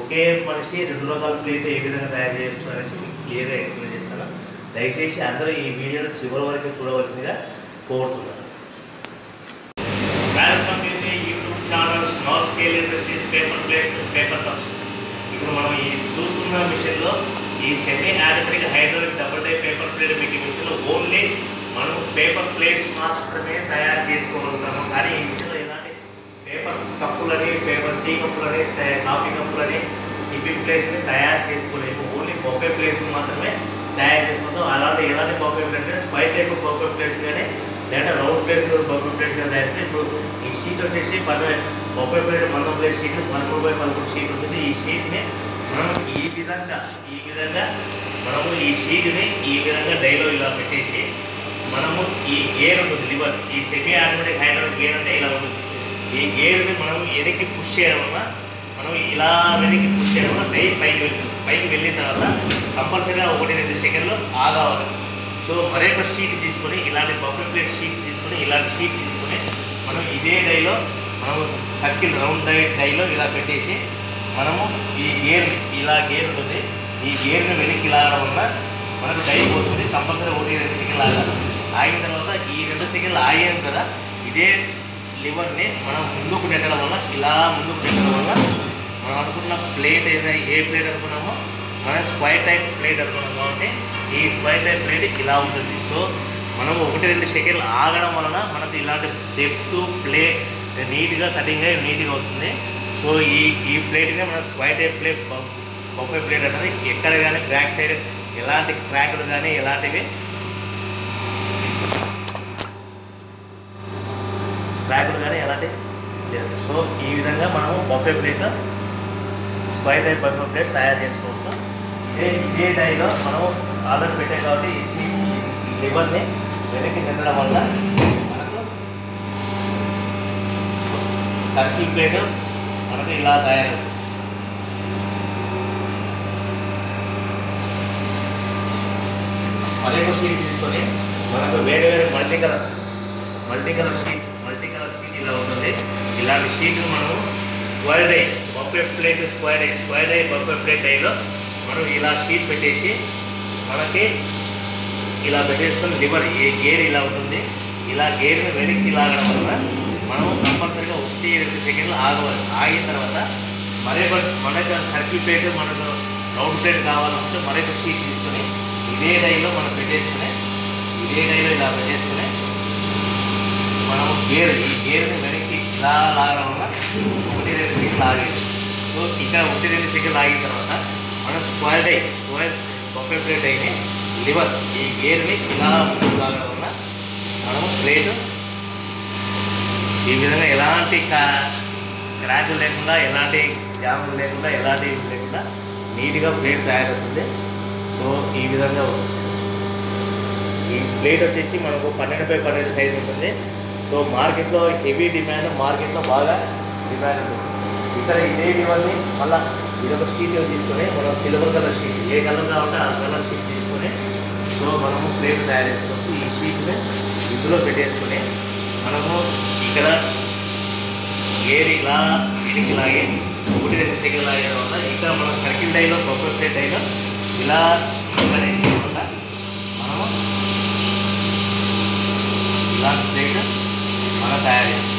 ఒకే మనిషి రెండు రకాల ప్లేట్ ఏ విధంగా తయారు చేయొచ్చు అనేసి మీకు క్లియర్గా ఎక్స్ప్లెయిన్ చేస్తాను. దయచేసి అందరూ ఈ వీడియోను చివరి వరకు చూడవలసిందిగా కోరుతున్నాను. Welcome YouTube channel small scale industries paper plates paper cups ఇప్పుడు మనం ఈ చూస్తున్న మిషన్లో ఈ semi automatic hydraulic double die paper plate మీకు మిషన్లో ఓన్లీ మనం పేపర్ ప్లేట్స్ మాత్రమే తయారు చేసుకోగలుగుతాము కానీ ఈ మిషన్లో ఎలాంటి పేపర్ కప్పులని పేపర్ టీ కప్పులని కాఫీ కప్పులని టిఫిన్ ప్లేట్స్ని తయారు చేసుకోలేము. ఓన్లీ బొఫే ప్లేట్స్ మాత్రమే తయారు చేసుకుంటాం. అలాంటి ఎలాంటి బొఫే ప్లేట్స్ స్పైట్ టైప్ బొఫే ప్లేట్స్ కానీ లేదా రౌండ్ ప్లేట్స్ బొఫే ప్లేట్స్ కానీ తయారు చేస్తే ఇప్పుడు ఈ షీట్ వచ్చేసి పది బొఫే ప్లేట్ మందం ప్లేట్ షీట్ పదమూడు బై పదమూడు షీట్ ఉంటుంది. ఈ షీట్ని మనం ఈ విధంగా ఈ విధంగా మనము ఈ షీట్ని ఈ విధంగా డైలో ఇలా పెట్టేసి మనము ఈ గేర్ ఉంటుంది లివర్ ఈ సెమీ ఆటోమేటిక్ హైడ్రాలిక్ గేర్ అంటే ఇలా ఉంటుంది. ఈ గేర్ని మనం వెనక్కి పుష్ చేయడం వల్ల మనం ఇలా వెనక్కి పుష్ చేయడం వల్ల డై పైకి వెళ్తుంది. పైకి వెళ్ళిన తర్వాత కంపల్సరీగా ఒకటి రెండు సెకండ్లు ఆగావాలి సో మరొక షీట్ తీసుకొని ఇలాంటి బఫర్ ప్లేట్ షీట్ తీసుకొని ఇలాంటి షీట్ తీసుకొని మనం ఇదే డైలో మనం సర్కిల్ రౌండ్ డై డైలో ఇలా పెట్టేసి మనము ఈ గేర్ ఇలా గేర్ ఉంటుంది. ఈ గేర్ని వెనక్కి లాగడం వల్ల మనకు టైం పోతుంది కంపల్సరీ ఒకటి రెండు సెకండ్లు ఆగాలి. ఆగిన తర్వాత ఈ రెండు సెకండ్లు ఆగాం కదా ఇదే లివర్ని మనం ముందుకు నెట్టడం వల్ల ఇలా ముందుకు నెట్టడం వల్ల మనం అనుకున్న ప్లేట్ ఏదైనా ఏ ప్లేట్ అనుకున్నామో మనం స్క్వైర్ టైప్ ప్లేట్ అనుకున్నాం కాబట్టి ఈ స్క్వైర్ టైప్ ప్లేట్ ఇలా ఉంటుంది. సో మనం ఒకటి రెండు సెకండ్లు ఆగడం వలన మనకు ఇలాంటి డెప్త్ ప్లేట్ నీట్గా కటింగ్ అయ్యి నీట్గా వస్తుంది. సో ఈ ఈ ప్లేట్ని మనం square type plate buffet plate అనేది ఎక్కడ కానీ బ్యాక్ సైడ్ ఎలాంటి క్రాకులు కానీ ఎలాంటివి క్రాకులు కానీ ఎలాంటి సో ఈ విధంగా మనము buffet plate square type buffet plate తయారు చేసుకోవచ్చు. ఇదే ఇదే టైలో మనం ఆర్డర్ పెట్టాం కాబట్టి ఈ సీ- లివర్ని వెనక్కి తినడం వల్ల మనకు సర్కిల్ ప్లేట్ మనకు ఇలా తయారవుతుంది. మరొక షీట్ తీసుకొని మనకు వేరే వేరే multi colour multi colour sheet multi colour sheet ఇలా ఉంటుంది. ఇలాంటి షీట్లు మనము square die buffet plate square die square die buffet plate డైలో మనం ఇలా షీట్ పెట్టేసి మనకి ఇలా పెట్టేసుకొని లివర్ ఏ గేర్ ఇలా ఉంటుంది. ఇలా గేర్ని వెనక్కి లాగడం వల్ల మనం కంపల్సరీగా ఒకటి రెండు సెకండ్లు ఆగవాలి. ఆగిన తర్వాత మరొక మనకు సర్కిల్ ప్లేట్ మనకు రౌండ్ ప్లేట్ కావాలంటే మరొక షీట్ తీసుకొని ఇదే డైలో మనం పెట్టేసుకునే ఇదే డైలో ఇలా పెట్టేసుకుని మనం గేర్ ఈ గేర్ని వెనక్కి ఇలా లాగడం వల్ల ఒకటి రెండు సెకండ్లు ఆగేది. సో ఇక్కడ ఒకటి రెండు సెకండ్లు ఆగిన తర్వాత మనం స్క్వేర్ డై స్క్వేర్ ఒక ప్లేట్ అయిన లివర్ ఈ గేర్ని ఇలా లాగడం వల్ల మనము ప్లేట్ ఈ విధంగా ఎలాంటి క్రాకులు లేకుండా ఎలాంటి జాములు లేకుండా ఎలాంటి లేకుండా నీట్గా ప్లేట్ తయారవుతుంది. సో ఈ విధంగా ఈ ప్లేట్ వచ్చేసి మనకు పన్నెండు బై పన్నెండు సైజ్ ఉంటుంది. సో మార్కెట్లో హెవీ డిమాండ్ మార్కెట్లో బాగా డిమాండ్ ఉంటుంది ఇక్కడ ఇదే ఇవన్నీ మళ్ళీ ఇదొక షీట్ తీసుకొని మనం సిల్వర్ కలర్ షీట్ ఏ కలర్ కావాలంటే ఆ కలర్ షీట్ తీసుకొని సో మనము ప్లేట్ తయారు చేసుకోవచ్చు ఈ షీట్ని ఇందులో పెట్టేసుకొని మనము ఇక్కడ ఏరి ఇలా ఇడికి లాగే ఒకటి రెండు సెకండ్ లాగే వల్ల ఇక్కడ మనం సర్కిల్ డైలో బొబ్బర్ ప్లేట్ డైలో ఇలా ఇక్కడ మనము ఇలా ప్లేట్ మనం తయారు చేస్తాం.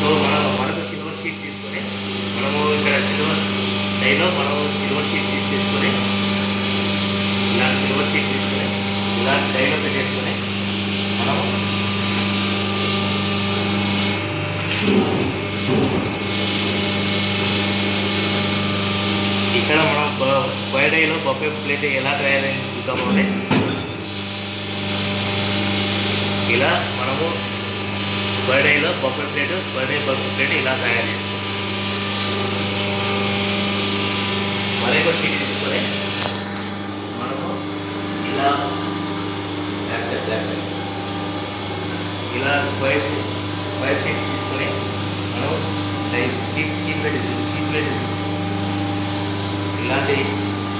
సో మనం మనకు సిల్వర్ షీట్ తీసుకొని మనము ఇక్కడ సిల్వర్ డైలో మనము సిల్వర్ షీట్ తీసేసుకొని ఇలాంటి సిల్వర్ షీట్ తీసుకొని ఇలాంటి డైలో పెట్టేసుకొని మనము ఇక్కడ మనం స్క్వైర్ డైలో బఫే ప్లేట్ ఎలా తయారైంది చూద్దాము అంటే ఇలా మనము స్క్వైర్ డైలో buffet plate square die buffet plate ఇలా తయారు చేస్తాం. మరొక షీట్ తీసుకొని మనము ఇలా బ్యాక్ సైడ్ బ్యాక్ సైడ్ ఇలా స్క్వేర్ షీట్ స్క్వేర్ షీట్ తీసుకొని మనం like sheet sheet plate sheet plate ఇలాంటి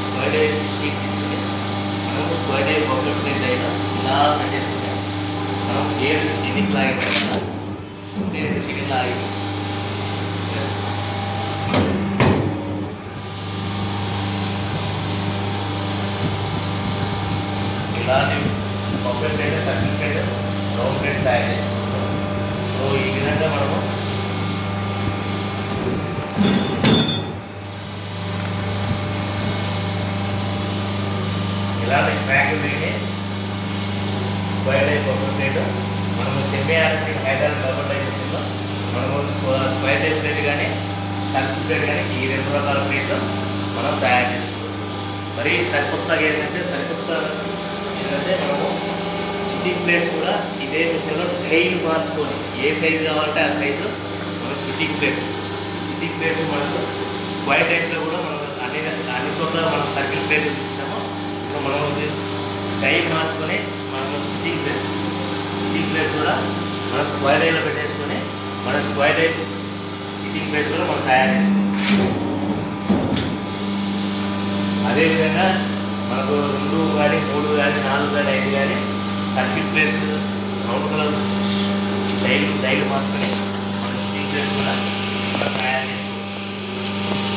స్క్వేర్ డే షీట్ తీసుకొని మనము స్క్వేర్ డే బఫే ప్లేట్ అయినా ఇలా పెట్టేసుకుంటే మనం ఏ ఎన్ని లాగే పెట్టాలి ఒకటి రెండు సెకండ్ లాగి ఇలాంటి buffet plate circle plate round plate తయారు చేసుకుంటాం సో ఈ విధంగా మనము ఇలాంటి ట్రాక్ వేడి స్క్వేర్ టైప్ ప్లేట్ మనము సెమీ ఆటోమేటిక్ హైడ్రాల్ డబుల్ డైజెషన్లో మనము స్క్వ- టైప్ ప్లేట్ కానీ సర్కిల్ ప్లేట్ కానీ ఈ రెండు రకాల ప్లేట్లు మనం తయారు చేసుకోవచ్చు మరి సరికొత్తగా ఏంటంటే సరికొత్త ఏంటంటే మనము సిట్టింగ్ ప్లేట్స్ కూడా ఇదే విషయంలో డైలు మార్చుకొని ఏ సైజు కావాలంటే ఆ సైజు మనం సిట్టింగ్ ప్లేట్స్ సిట్టింగ్ ప్లేట్స్ మనకు స్క్వైర్ టైప్లో కూడా మనం అన్ని అన్ని చోట్ల మనం సర్కిల్ ప్లేట్ చూస్తాము ఇప్పుడు మనం టైం మార్చుకొని మనము సిట్టింగ్ ప్లేస్ సిట్టింగ్ ప్లేస్ కూడా మనం స్క్వైర్ డైలో పెట్టేసుకొని మన స్క్వైర్ డై సిట్టింగ్ ప్లేస్ కూడా మనం తయారు చేసుకోవాలి అదేవిధంగా మనకు రెండు కానీ మూడు కానీ నాలుగు కానీ ఐదు కానీ సర్కిట్ ప్లేట్స్ రౌండ్ కలర్ డైలు డైలు మాత్రమే మన స్టీల్ ప్లేట్స్ కూడా మనం తయారు చేసుకోవచ్చు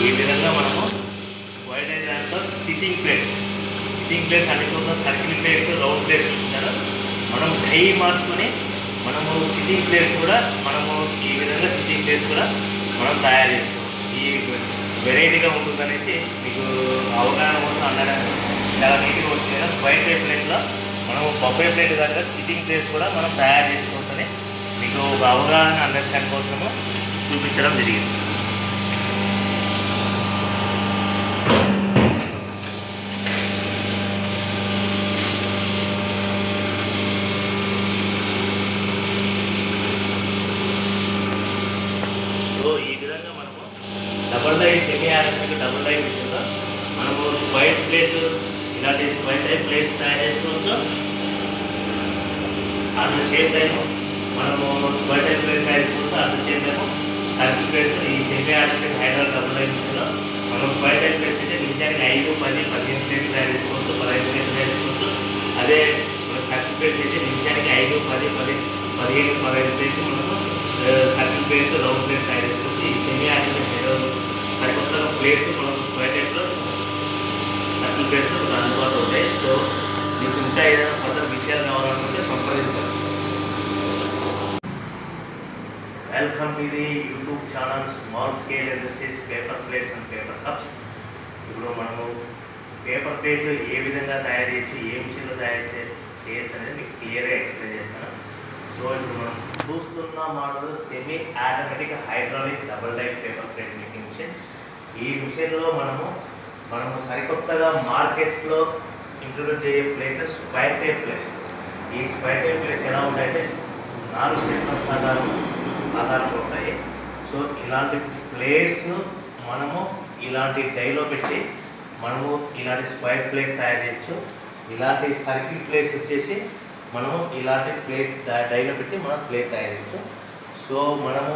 ఈ విధంగా మనము వైడ్ దాంట్లో సిట్టింగ్ ప్లేట్స్ సిట్టింగ్ ప్లేట్స్ అన్ని చోట్ల సర్కిల్ ప్లేట్స్ రౌండ్ ప్లేట్స్ చూస్తున్నారు మనం డై మార్చుకొని మనము సిట్టింగ్ ప్లేస్ కూడా మనము ఈ విధంగా సిట్టింగ్ ప్లేస్ కూడా మనం తయారు చేసుకోవచ్చు. ఈ వెరైటీగా ఉంటుందనేసి మీకు అవగాహన కోసం అందడానికి చాలా నీట్గా వస్తుంది కదా స్క్వైర్ టైప్ ప్లేట్లో మనం బొఫే ప్లేట్ కనుక సిట్టింగ్ ప్లేస్ కూడా మనం తయారు చేసుకోవచ్చని మీకు ఒక అవగాహన అండర్స్టాండ్ కోసము చూపించడం జరిగింది సో ఈ విధంగా మనము double die semi automatic double die విషయంలో మనము స్క్వైర్ ప్లేట్ ఇలాంటి స్క్వైర్ టైప్ ప్లేట్స్ తయారు చేసుకోవచ్చు అట్ ద సేమ్ టైం మనము స్క్వైర్ టైప్ ప్లేట్ తయారు చేసుకోవచ్చు at the same time circle plates ఈ semi automatic hydraulic double die విషయంలో మనం స్క్వైర్ టైప్ ప్లేట్స్ అయితే నిమిషానికి ఐదు పది పదిహేను ప్లేట్లు తయారు చేసుకోవచ్చు పదహైదు ప్లేట్లు తయారు చేసుకోవచ్చు అదే మన సర్కిల్ ప్లేట్స్ అయితే నిమిషానికి ఐదు పది పది పదిహేను పదహైదు ప్లేట్లు మనము సర్కిల్ ప్లేట్స్ రౌండ్ ప్లేట్స్ తయారు చేసుకోవచ్చు ఈ సెమీ ఆటోమేటిక్ సరికొత్త ప్లేట్స్ మనం స్క్వైర్ టైప్లో సర్కిల్ ప్లేట్స్ మనకు అందుబాటులో ఉంటాయి సో మీకు ఇంకా ఏదైనా ఫర్దర్ విషయాలు కావాలనుకుంటే సంప్రదించాలి welcome to the YouTube channel small scale industries paper plates and paper cups ఇప్పుడు మనము పేపర్ ప్లేట్లు ఏ విధంగా తయారు చేయొచ్చు ఏ మిషన్లో తయారు చే చేయొచ్చు అనేది మీకు క్లియర్గా ఎక్స్ప్లెయిన్ చేస్తాను సో ఇప్పుడు మనం చూస్తున్న model semi automatic hydraulic double die paper plate making machine ఈ మిషన్లో మనము మనము సరికొత్తగా మార్కెట్లో ఇంట్రొడ్యూస్ చేయే ప్లేసెస్ స్క్వైర్ టైప్ ప్లేస్. ఈ స్క్వైర్ టైప్ ప్లేస్ ఎలా ఉంటాయంటే నాలుగు సెంటర్స్ ఆధారం ఆధారంలో ఉంటాయి. సో ఇలాంటి ప్లేస్ మనము ఇలాంటి డైలో పెట్టి మనము ఇలాంటి స్క్వైర్ ప్లేట్ తయారు చేయొచ్చు. ఇలాంటి సర్కిల్ ప్లేట్స్ వచ్చేసి మనము ఇలాంటి ప్లేట్ డైలో పెట్టి మనం ప్లేట్ తయారు చేయొచ్చు. సో మనము